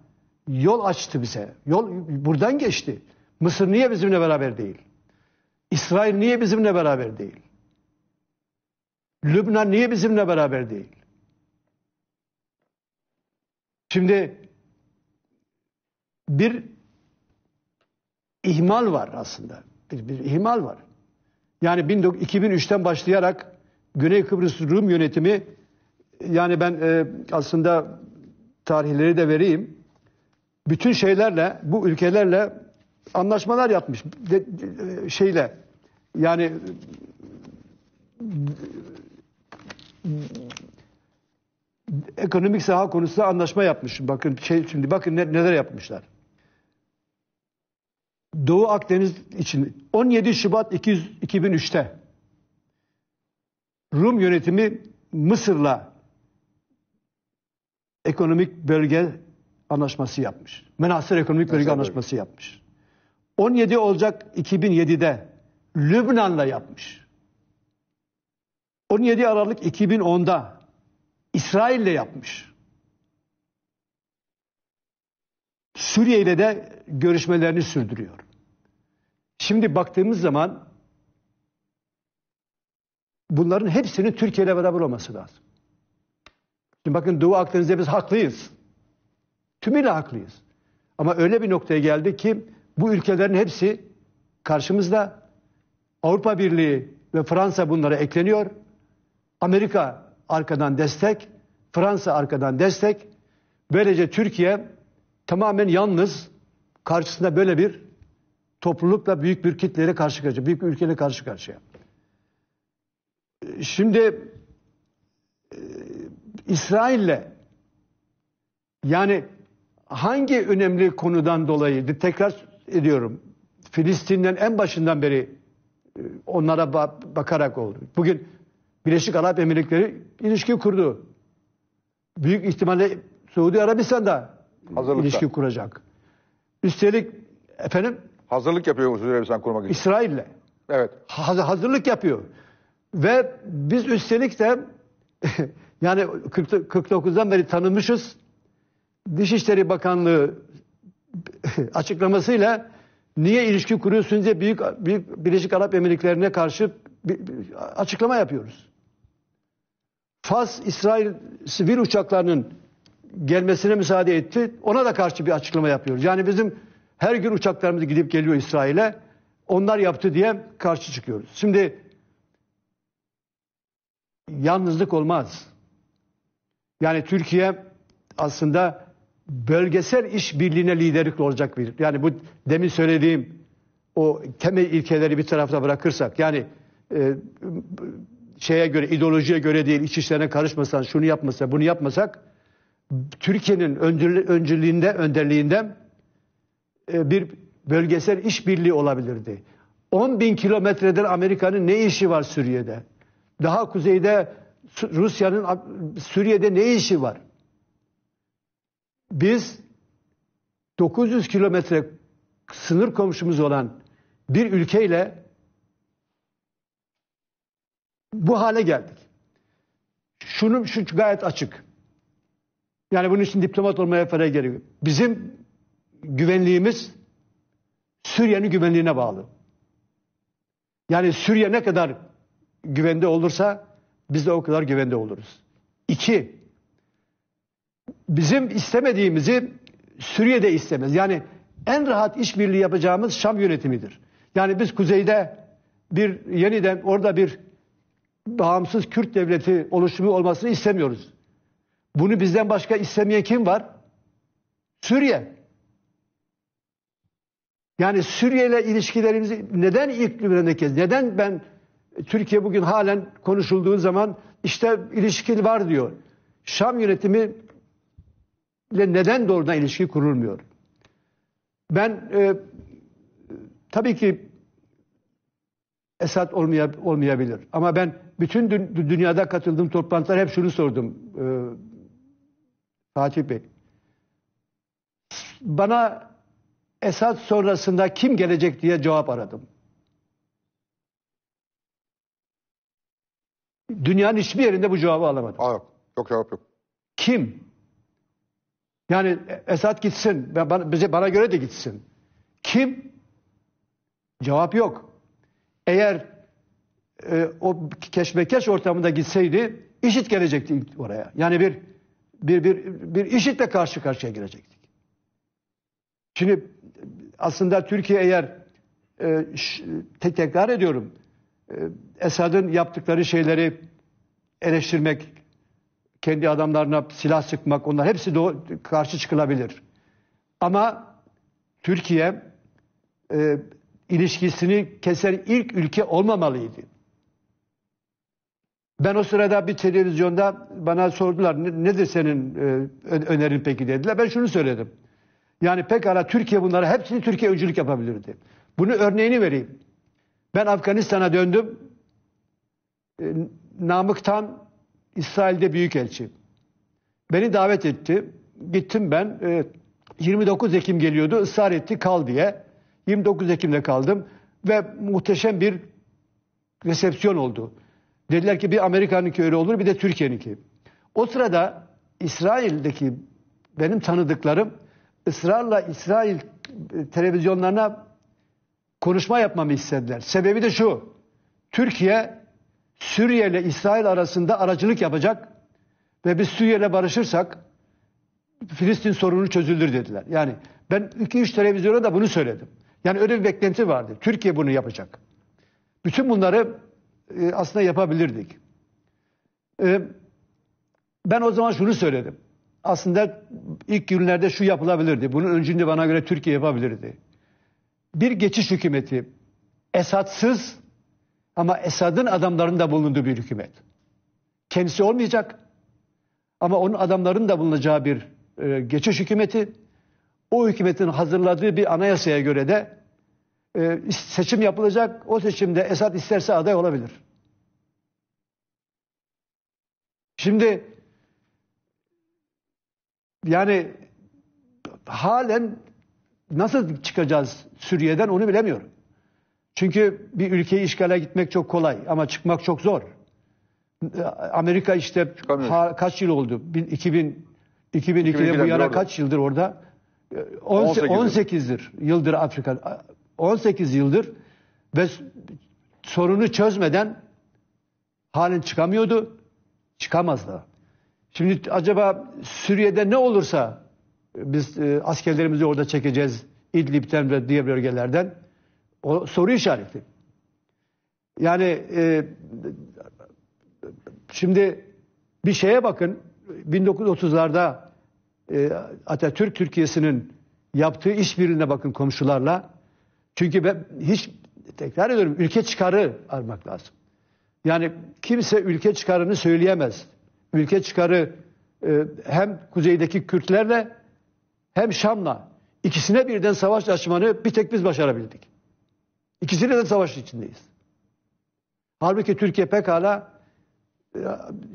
yol açtı bize. Yol buradan geçti. Mısır niye bizimle beraber değil? İsrail niye bizimle beraber değil? Lübnan niye bizimle beraber değil? Şimdi bir ihmal var aslında. Bir, bir ihmal var. Yani 2003'ten başlayarak Güney Kıbrıs Rum yönetimi yani ben e, aslında tarihleri de vereyim. Bütün şeylerle bu ülkelerle anlaşmalar yapmış. De, de, şeyle yani ekonomik saha konusunda anlaşma yapmış. Bakın şey şimdi bakın ne, neler yapmışlar. Doğu Akdeniz için 17 Şubat 200, 2003'te Rum yönetimi Mısır'la ekonomik bölge anlaşması yapmış. Menasır ekonomik bölge Mesela anlaşması yapmış. 17 olacak 2007'de Lübnan'la yapmış. 17 Aralık 2010'da İsrail'le yapmış. Suriye ile de görüşmelerini sürdürüyor. Şimdi baktığımız zaman bunların hepsinin Türkiye ile beraber olması lazım. Şimdi bakın Doğu Akdeniz'de biz haklıyız. Tümüyle haklıyız. Ama öyle bir noktaya geldi ki bu ülkelerin hepsi karşımızda Avrupa Birliği ve Fransa bunlara ekleniyor. Amerika arkadan destek, Fransa arkadan destek. Böylece Türkiye tamamen yalnız karşısında böyle bir toplulukla büyük bir kitleyle karşı karşıya, büyük bir ülkeyle karşı karşıya. Şimdi e, İsrail'le yani hangi önemli konudan dolayı tekrar ediyorum Filistin'den en başından beri e, onlara ba- bakarak oldu. Bugün Birleşik Arap Emirlikleri ilişki kurdu. Büyük ihtimalle Suudi Arabistan da Hazırlıkta. ilişki kuracak. Üstelik efendim Hazırlık yapıyor Suudi Arabistan kurmak için. İsrail'le Evet. haz- hazırlık yapıyor. Ve biz üstelik de yani 40 49'dan beri tanımışız. Dışişleri Bakanlığı açıklamasıyla niye ilişki kuruyorsunuz diye büyük, büyük Birleşik Arap Emirlikleri'ne karşı bir, bir açıklama yapıyoruz. Fas İsrail sivil uçaklarının gelmesine müsaade etti. Ona da karşı bir açıklama yapıyoruz. Yani bizim her gün uçaklarımız gidip geliyor İsrail'e. Onlar yaptı diye karşı çıkıyoruz. Şimdi yalnızlık olmaz. Yani Türkiye aslında bölgesel işbirliğine liderlik olacak bir. Yani bu demin söylediğim o temel ilkeleri bir tarafta bırakırsak yani e, şeye göre ideolojiye göre değil iç işlerine karışmasan şunu yapmasa bunu yapmasak Türkiye'nin öncül- öncülüğünde önderliğinde e, bir bölgesel işbirliği olabilirdi. 10 bin kilometreden Amerika'nın ne işi var Suriye'de? Daha kuzeyde Rusya'nın Suriye'de ne işi var? Biz 900 kilometre sınır komşumuz olan bir ülkeyle bu hale geldik. Şunu şu gayet açık. Yani bunun için diplomat olmaya falan gerek yok. Bizim güvenliğimiz Suriye'nin güvenliğine bağlı. Yani Suriye ne kadar güvende olursa biz de o kadar güvende oluruz. İki, bizim istemediğimizi Suriye'de istemez. Yani en rahat işbirliği yapacağımız Şam yönetimidir. Yani biz kuzeyde bir yeniden orada bir bağımsız Kürt devleti oluşumu olmasını istemiyoruz. Bunu bizden başka istemeyen kim var? Suriye. Yani Suriye ile ilişkilerimizi neden ilk güvende kez? Neden ben Türkiye bugün halen konuşulduğu zaman işte ilişki var diyor. Şam yönetimi ile neden doğrudan ilişki kurulmuyor? Ben e, tabii ki Esad olmaya, olmayabilir. Ama ben bütün dü- dünyada katıldığım toplantılar hep şunu sordum. E, Fatih Bey. Bana Esad sonrasında kim gelecek diye cevap aradım. Dünyanın hiçbir yerinde bu cevabı alamadım. Aa, yok. Yok cevap yok. Kim? Yani Esad gitsin. Bize, bana göre de gitsin. Kim? Cevap yok. Eğer e, o keşmekeş ortamında gitseydi IŞİD gelecekti oraya. Yani bir bir bir bir IŞİD'le karşı karşıya gelecektik. Şimdi aslında Türkiye eğer e, tek tekrar ediyorum e, Esad'ın yaptıkları şeyleri eleştirmek, kendi adamlarına silah sıkmak onlar hepsi de karşı çıkılabilir. Ama Türkiye e, ilişkisini kesen ilk ülke olmamalıydı. Ben o sırada bir televizyonda bana sordular "Ne- nedir senin e, önerin peki dediler. Ben şunu söyledim. Yani pekala Türkiye bunları hepsini Türkiye öncülük yapabilirdi. Bunu örneğini vereyim. Ben Afganistan'a döndüm. E, Namık Tan İsrail'de büyükelçi. Beni davet etti. Gittim ben. E, 29 Ekim geliyordu. ısrar etti kal diye. 29 Ekim'de kaldım ve muhteşem bir resepsiyon oldu. Dediler ki bir Amerika'nınki öyle olur bir de Türkiye'ninki. O sırada İsrail'deki benim tanıdıklarım ısrarla İsrail e, televizyonlarına konuşma yapmamı istediler. Sebebi de şu. Türkiye Suriye ile İsrail arasında aracılık yapacak ve biz Suriye ile barışırsak Filistin sorunu çözülür dediler. Yani ben 2-3 televizyona da bunu söyledim. Yani öyle bir beklenti vardı. Türkiye bunu yapacak. Bütün bunları e, aslında yapabilirdik. E, ben o zaman şunu söyledim. Aslında ilk günlerde şu yapılabilirdi. Bunun öncünde bana göre Türkiye yapabilirdi. Bir geçiş hükümeti Esadsız ama Esad'ın adamlarının da bulunduğu bir hükümet. Kendisi olmayacak ama onun adamlarının da bulunacağı bir e, geçiş hükümeti. O hükümetin hazırladığı bir anayasaya göre de e, seçim yapılacak. O seçimde Esad isterse aday olabilir. Şimdi yani halen nasıl çıkacağız Suriye'den onu bilemiyorum. Çünkü bir ülkeyi işgale gitmek çok kolay ama çıkmak çok zor. Amerika işte ha, kaç yıl oldu? 2000 2002'de bu yana kaç yıldır orada? 18, 18'dir yıldır Afrika. 18 yıldır ve sorunu çözmeden halen çıkamıyordu. Çıkamaz da. Şimdi acaba Suriye'de ne olursa biz e, askerlerimizi orada çekeceğiz İdlib'den ve diğer bölgelerden. O soru işareti. Yani e, şimdi bir şeye bakın 1930'larda e, Atatürk Türkiye'sinin yaptığı işbirliğine bakın komşularla. Çünkü ben hiç tekrar ediyorum ülke çıkarı almak lazım. Yani kimse ülke çıkarını söyleyemez. Ülke çıkarı e, hem kuzeydeki Kürtlerle hem Şam'la ikisine birden savaş açmanı bir tek biz başarabildik. İkisine de savaş içindeyiz. Halbuki Türkiye pekala e,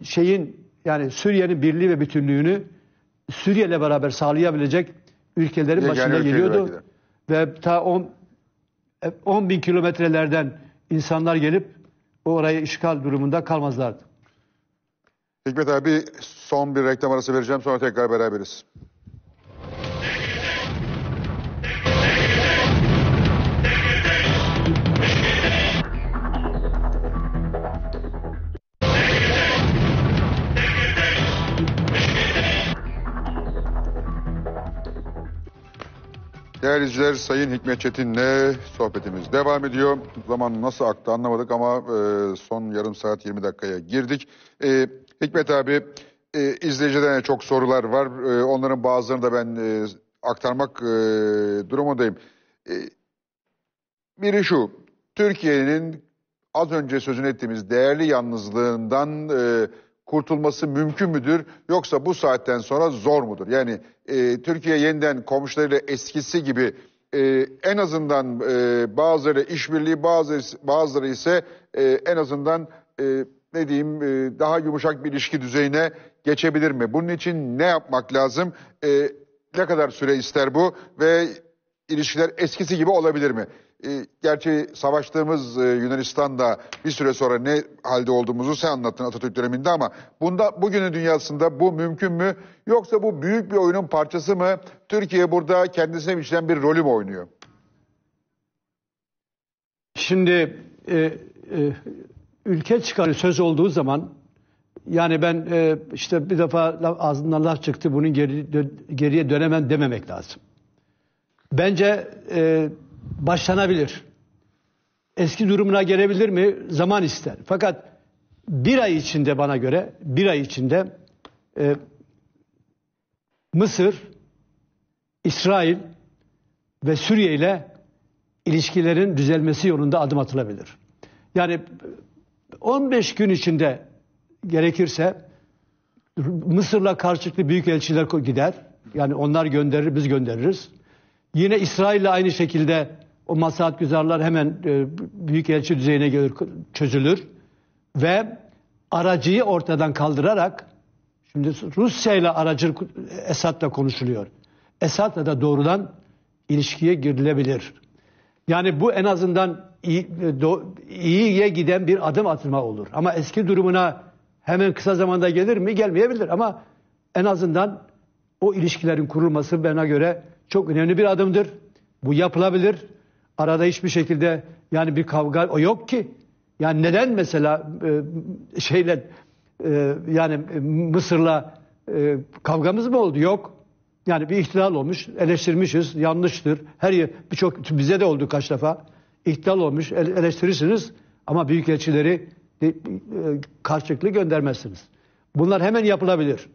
şeyin yani Suriye'nin birliği ve bütünlüğünü Suriye ile beraber sağlayabilecek ülkelerin Yegane başında geliyordu. Ve ta 10 10 e, bin kilometrelerden insanlar gelip orayı işgal durumunda kalmazlardı. Hikmet abi son bir reklam arası vereceğim sonra tekrar beraberiz. Değerli izleyiciler, Sayın Hikmet Çetin'le sohbetimiz devam ediyor. Zaman nasıl aktı anlamadık ama e, son yarım saat 20 dakikaya girdik. E, Hikmet abi, e, izleyicilerden çok sorular var. E, onların bazılarını da ben e, aktarmak e, durumundayım. E, biri şu, Türkiye'nin az önce sözünü ettiğimiz değerli yalnızlığından... E, kurtulması mümkün müdür yoksa bu saatten sonra zor mudur? Yani e, Türkiye yeniden komşularıyla eskisi gibi e, en azından e, bazıları işbirliği bazıları, bazıları ise e, en azından e, ne diyeyim e, daha yumuşak bir ilişki düzeyine geçebilir mi? Bunun için ne yapmak lazım? E, ne kadar süre ister bu ve ilişkiler eskisi gibi olabilir mi? E, gerçi savaştığımız e, Yunanistan'da bir süre sonra ne halde olduğumuzu sen anlattın Atatürk döneminde ama bunda bugünün dünyasında bu mümkün mü? Yoksa bu büyük bir oyunun parçası mı? Türkiye burada kendisine biçilen bir rolü mü oynuyor? Şimdi e, e, ülke çıkarı söz olduğu zaman yani ben e, işte bir defa ağzından laf çıktı bunun geri, dö, geriye dönemem dememek lazım. Bence e, başlanabilir. Eski durumuna gelebilir mi? Zaman ister. Fakat bir ay içinde bana göre bir ay içinde e, Mısır, İsrail ve Suriye ile ilişkilerin düzelmesi yolunda adım atılabilir. Yani 15 gün içinde gerekirse Mısır'la karşılıklı büyük elçiler gider. Yani onlar gönderir, biz göndeririz. Yine İsrail'le aynı şekilde o maslahat güzarlar hemen e, büyükelçi düzeyine gelir, çözülür. Ve aracıyı ortadan kaldırarak şimdi Rusya ile aracı Esad'la konuşuluyor. Esad'la da doğrudan ilişkiye girilebilir. Yani bu en azından iyi, do, iyiye giden bir adım atılma olur. Ama eski durumuna hemen kısa zamanda gelir mi? Gelmeyebilir ama en azından o ilişkilerin kurulması bana göre çok önemli bir adımdır. Bu yapılabilir. Arada hiçbir şekilde yani bir kavga o yok ki. Yani neden mesela e, şeyle e, yani e, Mısır'la e, kavgamız mı oldu? Yok. Yani bir ihtilal olmuş, eleştirmişiz, yanlıştır. Her yer birçok bize de oldu kaç defa. İhtilal olmuş, ele- eleştirirsiniz ama büyükelçileri e, karşılıklı göndermezsiniz. Bunlar hemen yapılabilir.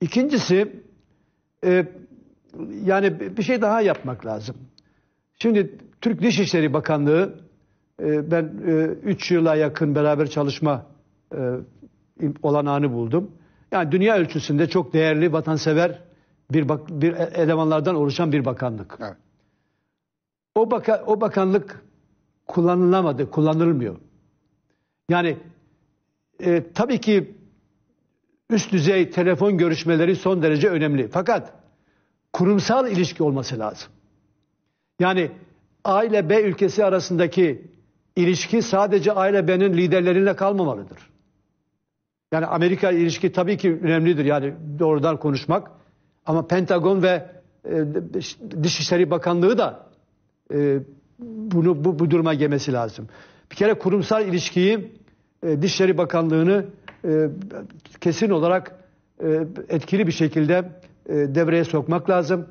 İkincisi e, yani bir şey daha yapmak lazım. Şimdi Türk Dışişleri Bakanlığı e, ben 3 yıla yakın beraber çalışma e, olanağını buldum. Yani dünya ölçüsünde çok değerli, vatansever bir bak, bir e- elemanlardan oluşan bir bakanlık. Evet. O baka, o bakanlık kullanılamadı, kullanılmıyor. Yani e, tabii ki üst düzey telefon görüşmeleri son derece önemli. Fakat kurumsal ilişki olması lazım. Yani A ile B ülkesi arasındaki ilişki sadece A ile B'nin liderleriyle kalmamalıdır. Yani Amerika ilişki tabii ki önemlidir yani doğrudan konuşmak. Ama Pentagon ve e, Dışişleri Bakanlığı da e, bunu bu, bu duruma gelmesi lazım. Bir kere kurumsal ilişkiyi e, Dışişleri Bakanlığı'nı e, kesin olarak e, etkili bir şekilde e, devreye sokmak lazım.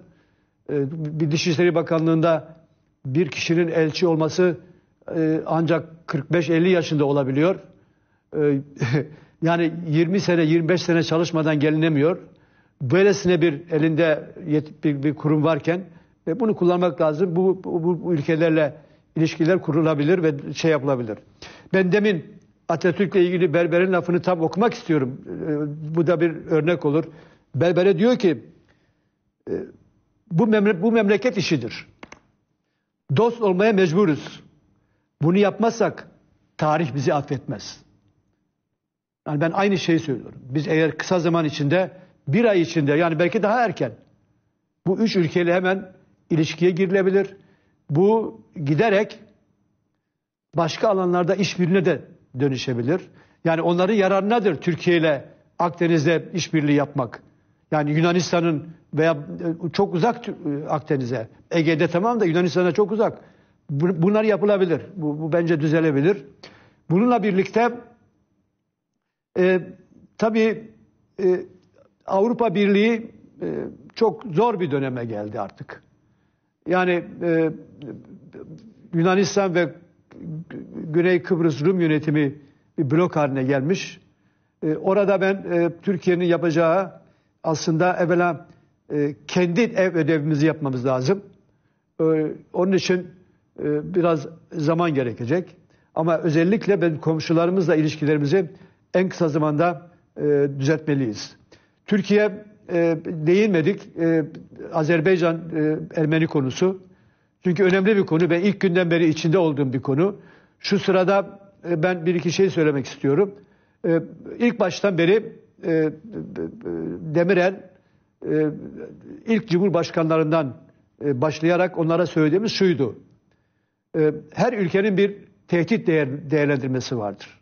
E, bir Dışişleri Bakanlığı'nda bir kişinin elçi olması e, ancak 45-50 yaşında olabiliyor. Yani 20 sene 25 sene çalışmadan gelinemiyor. Böylesine bir elinde bir, bir kurum varken bunu kullanmak lazım. Bu, bu, bu- ülkelerle ilişkiler kurulabilir ve şey yapılabilir. Ben demin Atatürk'le ilgili Berber'in lafını tam okumak istiyorum. Bu da bir örnek olur. Berber'e diyor ki e, bu, memle- bu memleket işidir. Dost olmaya mecburuz. Bunu yapmazsak tarih bizi affetmez. Yani ben aynı şeyi söylüyorum. Biz eğer kısa zaman içinde, bir ay içinde yani belki daha erken bu üç ülkeyle hemen ilişkiye girilebilir. Bu giderek başka alanlarda işbirliğine de dönüşebilir. Yani onların yararınadır Türkiye ile Akdeniz'de işbirliği yapmak. Yani Yunanistan'ın veya e, çok uzak e, Akdeniz'e, Ege'de tamam da Yunanistan'a çok uzak. Bu- Bunlar yapılabilir. Bu, bu bence düzelebilir. Bununla birlikte e, tabii e, Avrupa Birliği e, çok zor bir döneme geldi artık. Yani e, Yunanistan ve Güney Kıbrıs Rum yönetimi bir blok haline gelmiş. E, orada ben e, Türkiye'nin yapacağı aslında evvela e, kendi ev ödevimizi yapmamız lazım. E, onun için e, biraz zaman gerekecek. Ama özellikle ben komşularımızla ilişkilerimizi en kısa zamanda e, düzeltmeliyiz. Türkiye e, değinmedik. E, Azerbaycan e, Ermeni konusu. Çünkü önemli bir konu. Ben ilk günden beri içinde olduğum bir konu. Şu sırada ben bir iki şey söylemek istiyorum. E, ilk baştan beri e, e, Demirel e, ilk cumhurbaşkanlarından e, başlayarak onlara söylediğimiz şuydu. E, her ülkenin bir tehdit değer, değerlendirmesi vardır.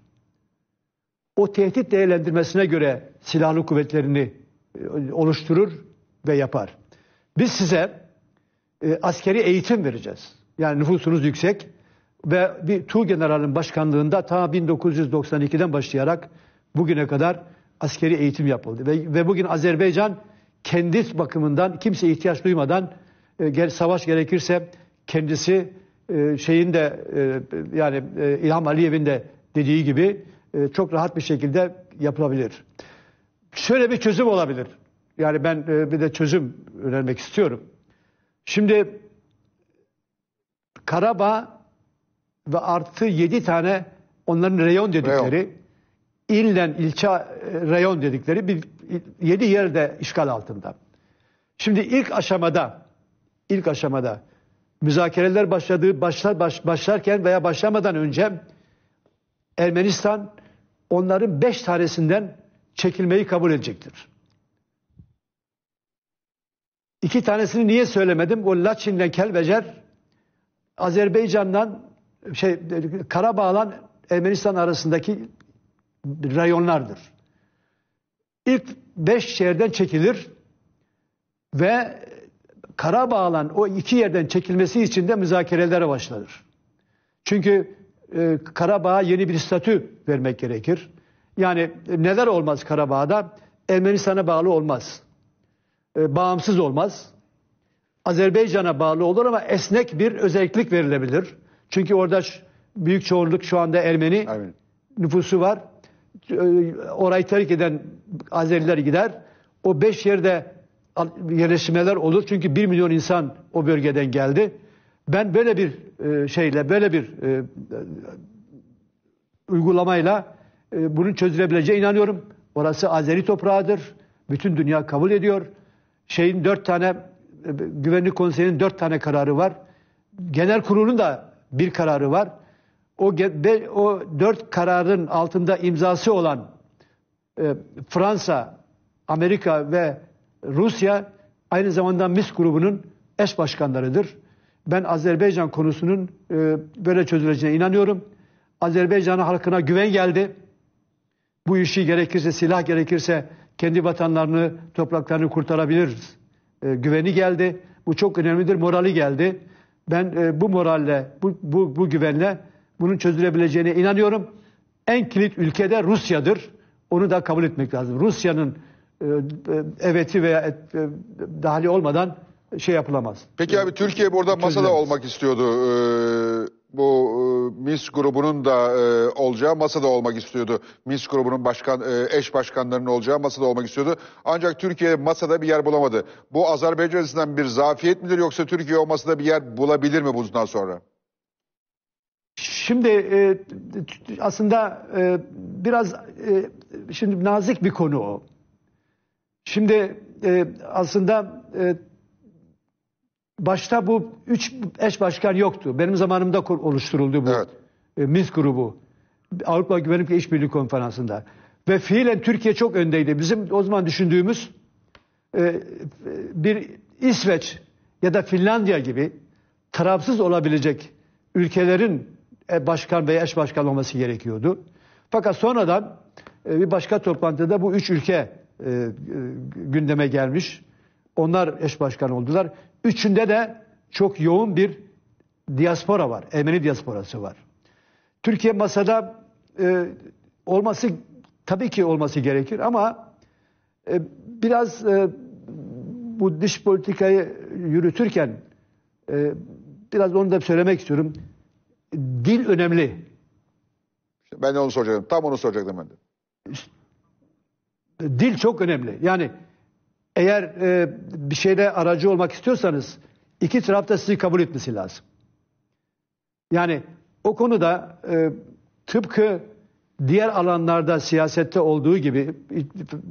O tehdit değerlendirmesine göre silahlı kuvvetlerini e, oluşturur ve yapar. Biz size e, askeri eğitim vereceğiz. Yani nüfusunuz yüksek ve bir Tuğgeneral'in başkanlığında ta 1992'den başlayarak bugüne kadar askeri eğitim yapıldı. Ve, ve bugün Azerbaycan kendi bakımından kimse ihtiyaç duymadan e, savaş gerekirse kendisi e, şeyin de e, yani e, İlham Aliyev'in de dediği gibi e, çok rahat bir şekilde yapılabilir. Şöyle bir çözüm olabilir. Yani ben e, bir de çözüm önermek istiyorum. Şimdi Karabağ ve artı yedi tane onların reyon dedikleri illen ilçe e, reyon dedikleri bir yedi yerde işgal altında. Şimdi ilk aşamada ilk aşamada müzakereler başladığı başlar baş, başlarken veya başlamadan önce Ermenistan onların beş tanesinden çekilmeyi kabul edecektir. İki tanesini niye söylemedim? O Laçin'le Kelbecer Azerbaycan'dan şey Karabağ'la Ermenistan arasındaki rayonlardır. İlk beş yerden çekilir ve Karabağ'la o iki yerden çekilmesi için de müzakerelere başlanır. Çünkü e, Karabağ'a yeni bir statü vermek gerekir. Yani e, neler olmaz Karabağ'da? Ermenistan'a bağlı olmaz. E, bağımsız olmaz. Azerbaycan'a bağlı olur ama esnek bir özellik verilebilir. Çünkü orada büyük çoğunluk şu anda Ermeni Ermeni. nüfusu var. E, Orayı terk eden Azeriler gider. O beş yerde yerleşmeler olur. Çünkü bir milyon insan o bölgeden geldi. Ben böyle bir e, şeyle, böyle bir e, uygulamayla bunun çözülebileceğine inanıyorum. Orası Azeri toprağıdır. Bütün dünya kabul ediyor. Şeyin dört tane, Güvenlik Konseyi'nin dört tane kararı var. Genel kurulun da bir kararı var. O, o dört kararın altında imzası olan e, Fransa, Amerika ve Rusya aynı zamanda MIS grubunun eş başkanlarıdır. Ben Azerbaycan konusunun e, böyle çözüleceğine inanıyorum. Azerbaycan halkına güven geldi. Bu işi gerekirse silah gerekirse kendi vatanlarını, topraklarını kurtarabiliriz. E, güveni geldi. Bu çok önemlidir. Morali geldi. Ben e, bu moralle, bu, bu, bu güvenle bunun çözülebileceğine inanıyorum. En kilit ülke de Rusya'dır. Onu da kabul etmek lazım. Rusya'nın e, e, eveti veya et, e, dahili olmadan şey yapılamaz. Peki abi Türkiye burada masada çözülemez. olmak istiyordu. Ee, bu e, MIS grubunun da e, olacağı masada olmak istiyordu. MIS grubunun başkan e, eş başkanlarının olacağı masada olmak istiyordu. Ancak Türkiye masada bir yer bulamadı. Bu Azerbaycan açısından bir zafiyet midir yoksa Türkiye o masada bir yer bulabilir mi bundan sonra? Şimdi e, aslında e, biraz e, şimdi nazik bir konu o. Şimdi e, aslında e, başta bu üç eş başkan yoktu. Benim zamanımda oluşturuldu bu Evet. e, MIS grubu. Avrupa Güvenlik ve İşbirliği Konferansı'nda. Ve fiilen Türkiye çok öndeydi. Bizim o zaman düşündüğümüz e, bir İsveç ya da Finlandiya gibi tarafsız olabilecek ülkelerin başkan veya eş başkan olması gerekiyordu. Fakat sonradan e, bir başka toplantıda bu üç ülke e, e, gündeme gelmiş. Onlar eş başkan oldular. Üçünde de çok yoğun bir diaspora var. Ermeni diasporası var. Türkiye masada e, olması tabii ki olması gerekir ama e, biraz e, bu dış politikayı yürütürken e, biraz onu da söylemek istiyorum. Dil önemli. Ben de onu soracaktım. Tam onu soracaktım ben de. Dil çok önemli. Yani eğer e, bir şeyde aracı olmak istiyorsanız iki taraf da sizi kabul etmesi lazım. Yani o konuda e, tıpkı diğer alanlarda siyasette olduğu gibi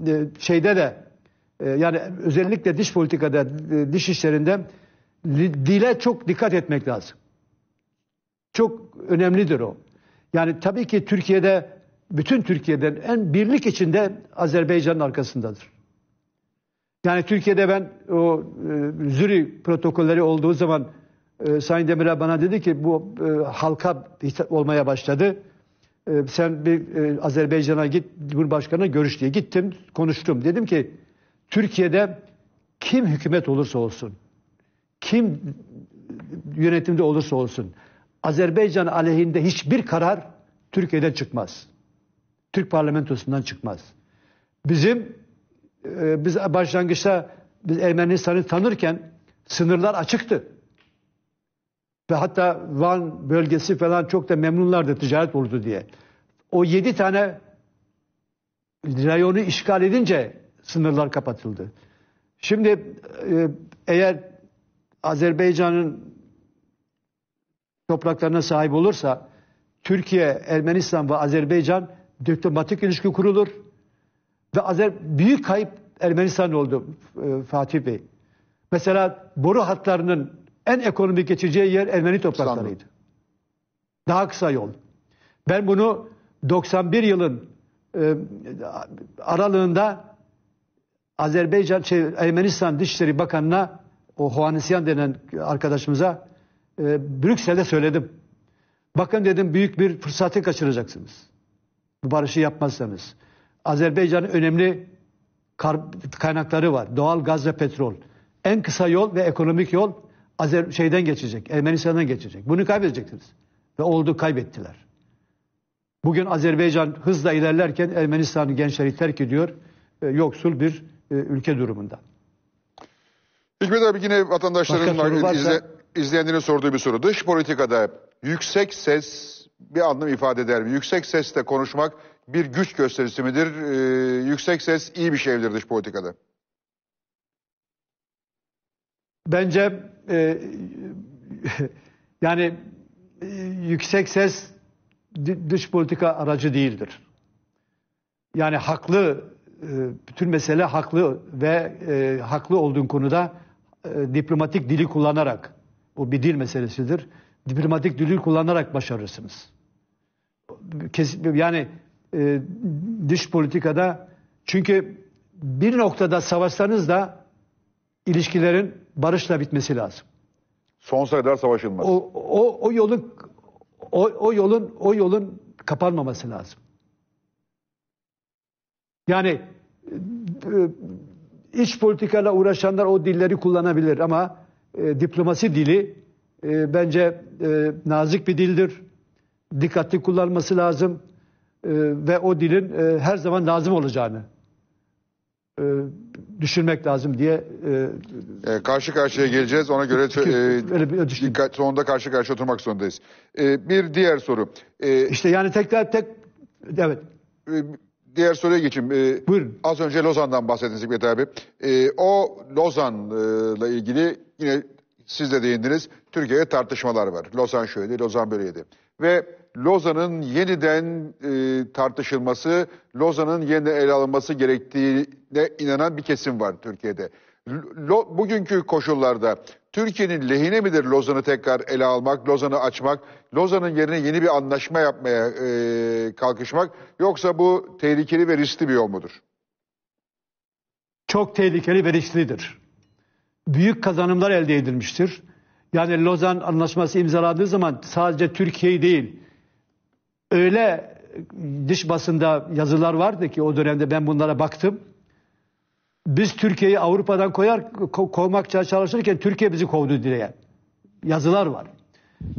e, şeyde de e, yani özellikle dış politikada, e, dış işlerinde dile çok dikkat etmek lazım. Çok önemlidir o. Yani tabii ki Türkiye'de bütün Türkiye'den en birlik içinde Azerbaycan'ın arkasındadır. Yani Türkiye'de ben o e, Zürih protokolleri olduğu zaman e, Sayın Demirel bana dedi ki bu e, halka olmaya başladı. E, sen bir e, Azerbaycan'a git Cumhurbaşkanı'na görüş diye gittim konuştum. Dedim ki Türkiye'de kim hükümet olursa olsun kim yönetimde olursa olsun Azerbaycan aleyhinde hiçbir karar Türkiye'den çıkmaz. Türk parlamentosundan çıkmaz. Bizim e, biz başlangıçta biz Ermenistan'ı tanırken sınırlar açıktı. Ve hatta Van bölgesi falan çok da memnunlardı ticaret oldu diye. O yedi tane rayonu işgal edince sınırlar kapatıldı. Şimdi e, eğer Azerbaycan'ın topraklarına sahip olursa Türkiye, Ermenistan ve Azerbaycan diplomatik ilişki kurulur. Ve Azer büyük kayıp Ermenistan oldu e, Fatih Bey. Mesela boru hatlarının en ekonomik geçeceği yer Ermeni topraklarıydı. Daha kısa yol. Ben bunu 91 yılın e, aralığında Azerbaycan, şey, Ermenistan Dışişleri Bakanı'na o Hoanisyan denen arkadaşımıza e, Brüksel'de söyledim. Bakın dedim büyük bir fırsatı kaçıracaksınız. Bu barışı yapmazsanız. Azerbaycan'ın önemli kar- kaynakları var. Doğal gaz ve petrol. En kısa yol ve ekonomik yol Azer şeyden geçecek. Ermenistan'dan geçecek. Bunu kaybedeceksiniz. Ve oldu kaybettiler. Bugün Azerbaycan hızla ilerlerken Ermenistan'ın gençleri terk ediyor. e, yoksul bir e, ülke durumunda. Hikmet abi yine vatandaşların varsa- izle, izleyenlerin sorduğu bir soru. Dış politikada yüksek ses bir anlam ifade eder mi? Yüksek sesle konuşmak bir güç gösterisi midir? Ee, yüksek ses iyi bir şeydir dış politikada. Bence e, yani e, yüksek ses dış politika aracı değildir. Yani haklı e, bütün mesele haklı ve e, haklı olduğun konuda e, diplomatik dili kullanarak bu bir dil meselesidir. Diplomatik dili kullanarak başarırsınız. Yani e, dış politikada çünkü bir noktada savaşsanız da ilişkilerin barışla bitmesi lazım. Sonsuza kadar savaşılmaz. O, o, o yolun o, o yolun o yolun kapanmaması lazım. Yani e, iç politikayla uğraşanlar o dilleri kullanabilir ama e, diplomasi dili e, bence e, nazik bir dildir. Dikkatli kullanılması lazım E, ve o dilin e, her zaman lazım olacağını e, düşünmek lazım diye e, Ee, karşı karşıya geleceğiz. Ona göre e, dikkat, sonunda karşı karşıya oturmak zorundayız. Ee, bir diğer soru. Ee, işte yani tekrar tek evet e, diğer soruya geçeyim. Ee, Buyurun. Az önce Lozan'dan bahsettiniz Hikmet abi. Ee, o Lozan'la ilgili yine siz de değindiniz. Türkiye'de tartışmalar var. Lozan şöyle, Lozan böyleydi. Ve Lozan'ın yeniden e, tartışılması, Lozan'ın yeniden ele alınması gerektiğine inanan bir kesim var Türkiye'de. Bugünkü koşullarda Türkiye'nin lehine midir Lozan'ı tekrar ele almak, Lozan'ı açmak, Lozan'ın yerine yeni bir anlaşma yapmaya e, kalkışmak yoksa bu tehlikeli ve riskli bir yol mudur? çok tehlikeli ve risklidir. Büyük kazanımlar elde edilmiştir. Yani Lozan Anlaşması imzalandığı zaman sadece Türkiye'yi değil, öyle dış basında yazılar vardı ki o dönemde ben bunlara baktım. Biz Türkiye'yi Avrupa'dan koyar ko- kovmak çalışırken Türkiye bizi kovdu diye yazılar var.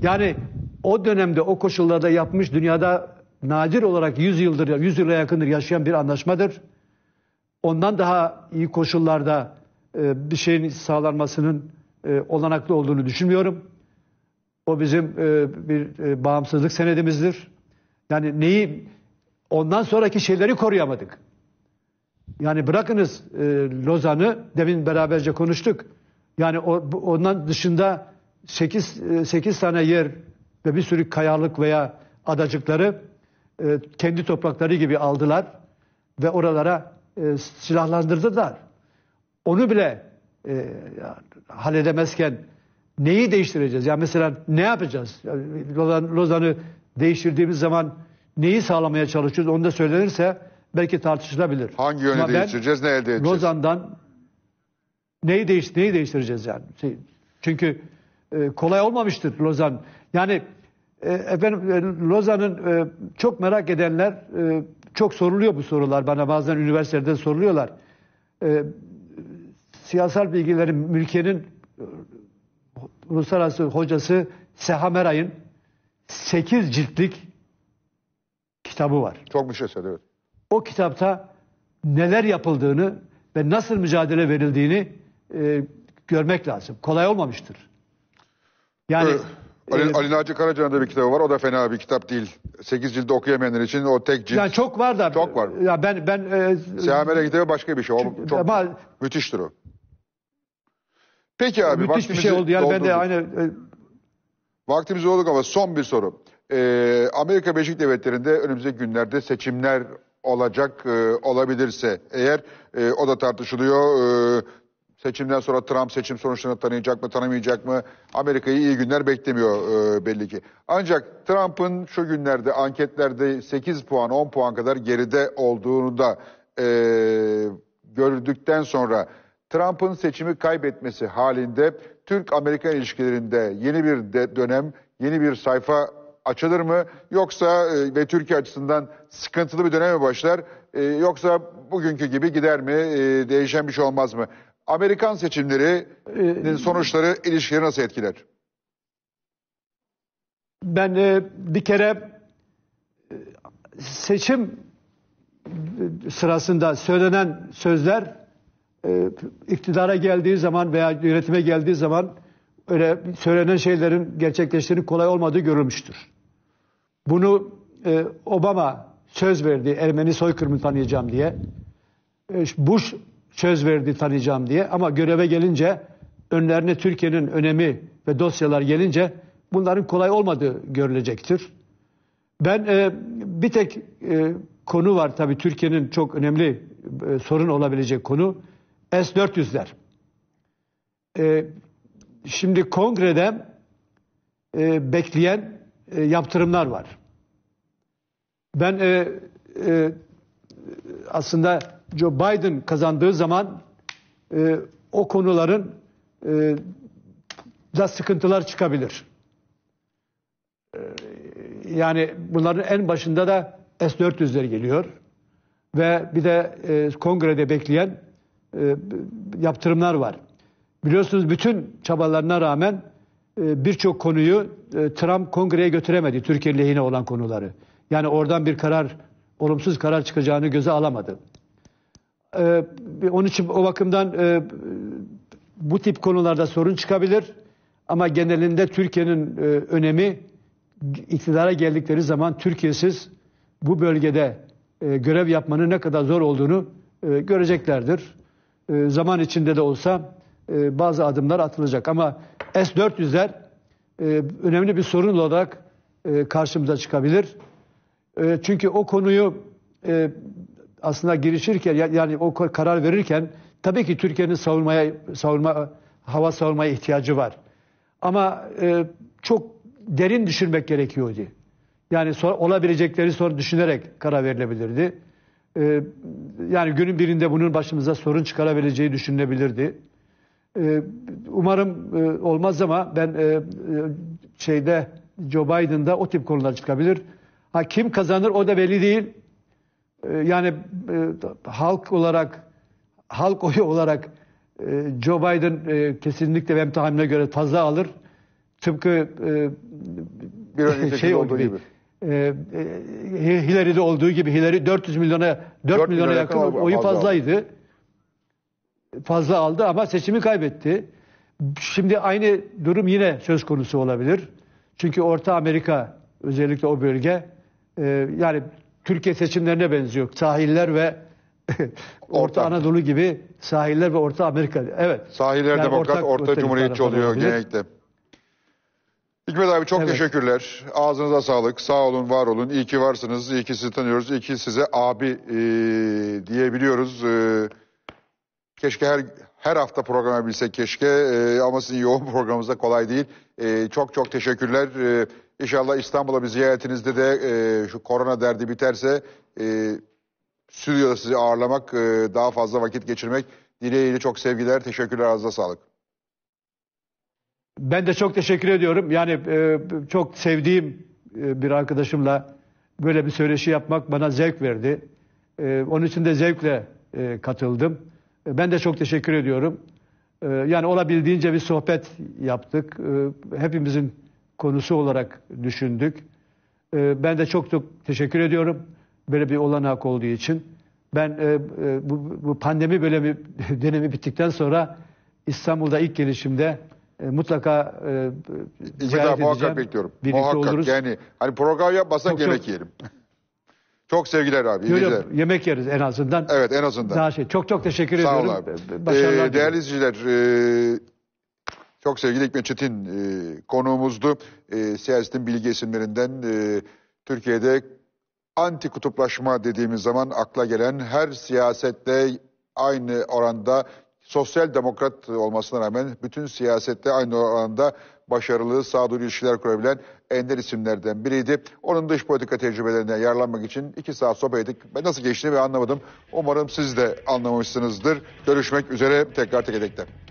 Yani o dönemde o koşullarda yapmış dünyada nadir olarak 100 yıldır 100 yıla yakındır yaşayan bir anlaşmadır. Ondan daha iyi koşullarda e, bir şeyin sağlanmasının e, olanaklı olduğunu düşünmüyorum. O bizim e, bir e, bağımsızlık senedimizdir. Yani neyi ondan sonraki şeyleri koruyamadık. Yani bırakınız e, Lozan'ı demin beraberce konuştuk. Yani o, ondan dışında 8 8 tane yer ve bir sürü kayalık veya adacıkları e, kendi toprakları gibi aldılar ve oralara e, silahlandırdılar. Onu bile e, halledemezken neyi değiştireceğiz? Ya mesela ne yapacağız? Yani Lozan- Lozan'ı değiştirdiğimiz zaman neyi sağlamaya çalışıyoruz? Onu da söylenirse belki tartışılabilir. Hangi yöne Ama değiştireceğiz, ne elde edeceğiz? Lozan'dan neyi değiş neyi değiştireceğiz yani? Şey, Çünkü e, kolay olmamıştır Lozan. Yani e, efendim e, Lozan'ın e, çok merak edenler e, çok soruluyor bu sorular bana bazen üniversitede soruluyorlar. E, siyasal bilgilerin mülkiyenin e, uluslararası hocası Seha Meray'ın 8 ciltlik kitabı var. Çok bir şey söylüyor. O kitapta neler yapıldığını ve nasıl mücadele verildiğini e, görmek lazım. Kolay olmamıştır. Yani Evet. Ali, e, Ali Naci Karaca'nın da bir kitabı var. O da fena bir kitap değil. 8 cilde okuyamayanlar için o tek cilt. yani çok var da Çok var. Ya ben ben e, Sehamere kitabı başka bir şey. O çok ama müthiştir o. Peki abi müthiş bir şey oldu. Yani ben de aynı e, Vaktimiz olduk ama son bir soru. Ee, Amerika Birleşik Devletleri'nde önümüzdeki günlerde seçimler olacak e, olabilirse eğer e, o da tartışılıyor. E, seçimden sonra Trump seçim sonuçlarını tanıyacak mı tanımayacak mı Amerika'yı iyi günler beklemiyor e, belli ki. Ancak Trump'ın şu günlerde anketlerde 8 puan 10 puan kadar geride olduğunu da e, gördükten sonra Trump'ın seçimi kaybetmesi halinde Türk-Amerikan ilişkilerinde yeni bir de- dönem, yeni bir sayfa açılır mı? Yoksa e, ve Türkiye açısından sıkıntılı bir dönem mi başlar? E, yoksa bugünkü gibi gider mi? E, değişen bir şey olmaz mı? Amerikan seçimleri sonuçları ilişkileri nasıl etkiler? ben e, bir kere e, seçim sırasında söylenen sözler e, iktidara geldiği zaman veya yönetime geldiği zaman öyle söylenen şeylerin gerçekleştiğinin kolay olmadığı görülmüştür. Bunu e, Obama söz verdi Ermeni soykırımı tanıyacağım diye. E, Bush söz verdi tanıyacağım diye ama göreve gelince önlerine Türkiye'nin önemi ve dosyalar gelince bunların kolay olmadığı görülecektir. Ben e, bir tek e, konu var tabii Türkiye'nin çok önemli e, sorun olabilecek konu S-400'ler. E, şimdi kongrede e, bekleyen e, yaptırımlar var. Ben e, e, aslında Joe Biden kazandığı zaman e, o konuların e, da sıkıntılar çıkabilir. E, yani bunların en başında da S-400'ler geliyor ve bir de e, kongrede bekleyen e, yaptırımlar var. Biliyorsunuz bütün çabalarına rağmen e, birçok konuyu e, Trump kongreye götüremedi Türkiye lehine olan konuları. Yani oradan bir karar, olumsuz karar çıkacağını göze alamadı. E, onun için o bakımdan e, bu tip konularda sorun çıkabilir. Ama genelinde Türkiye'nin e, önemi iktidara geldikleri zaman Türkiye'siz bu bölgede e, görev yapmanın ne kadar zor olduğunu e, göreceklerdir. E, zaman içinde de olsa e, bazı adımlar atılacak. Ama S-400'ler e, önemli bir sorun olarak e, karşımıza çıkabilir. E, çünkü o konuyu e, aslında girişirken ya- yani o karar verirken tabii ki Türkiye'nin savunmaya savunma hava savunmaya ihtiyacı var. Ama e, çok derin düşünmek gerekiyordu. Yani sonra, olabilecekleri sonra düşünerek karar verilebilirdi. E, yani günün birinde bunun başımıza sorun çıkarabileceği düşünülebilirdi. E, umarım e, olmaz ama ben e, e, şeyde Joe Biden'da o tip konular çıkabilir. Ha kim kazanır o da belli değil. E, yani e, halk olarak halk oyu olarak e, Joe Biden e, kesinlikle benim tahminime göre fazla alır. Tıpkı e, Bir önceki şey olduğu gibi. gibi. E, e, Hillary'de olduğu gibi Hillary 400 milyona 4, 4 milyona yakın yakın oyu fazla aldı. fazlaydı. Fazla aldı ama seçimi kaybetti. Şimdi aynı durum yine söz konusu olabilir. Çünkü Orta Amerika özellikle o bölge e, yani Türkiye seçimlerine benziyor. Sahiller ve Orta, Orta. Anadolu gibi sahiller ve Orta Amerika. Evet. Sahiller Yani Demokrat, ortak- Orta ortak Cumhuriyetçi oluyor olabilir. genellikle. Hikmet abi çok Evet. teşekkürler. Ağzınıza sağlık. Sağ olun, var olun. İyi ki varsınız. İyi ki sizi tanıyoruz. İyi ki size abi e, diyebiliyoruz. E, keşke her her hafta program yapabilsek keşke. E, ama sizin yoğun programınızda kolay değil. E, çok çok teşekkürler. E, inşallah İstanbul'a bir ziyaretinizde de e, şu korona derdi biterse e, stüdyoda sizi ağırlamak, e, daha fazla vakit geçirmek dileğiyle çok sevgiler. Teşekkürler. Ağzınıza sağlık. Ben de çok teşekkür ediyorum. Yani e, çok sevdiğim e, bir arkadaşımla böyle bir söyleşi yapmak bana zevk verdi. E, onun için de zevkle e, katıldım. E, ben de çok teşekkür ediyorum. E, yani olabildiğince bir sohbet yaptık. E, hepimizin konusu olarak düşündük. E, ben de çok çok teşekkür ediyorum böyle bir olanak olduğu için. Ben e, e, bu, bu pandemi böyle bir dönemi bittikten sonra İstanbul'da ilk gelişimde e, mutlaka e, ziyaret daha muhakkak edeceğim. bekliyorum. Birlikte muhakkak oluruz. yani hani program yapmasak Çok yemek çok- yiyelim. çok sevgiler abi. geceler. yemek yeriz en azından. Evet en azından. Daha şey. Çok çok teşekkür Sağ olun ediyorum. abi. Başarılar Ee, değerli izleyiciler, e, çok sevgili Hikmet Çetin e, konuğumuzdu. E, siyasetin bilgi isimlerinden e, Türkiye'de anti kutuplaşma dediğimiz zaman akla gelen her siyasette aynı oranda sosyal demokrat olmasına rağmen bütün siyasette aynı oranda başarılı, sağduyulu ilişkiler kurabilen ender isimlerden biriydi. Onun dış politika tecrübelerinden yararlanmak için iki saat sohbet ettik. Ben nasıl geçtiğini ve anlamadım. Umarım siz de anlamamışsınızdır. Görüşmek üzere tekrar tek tekte.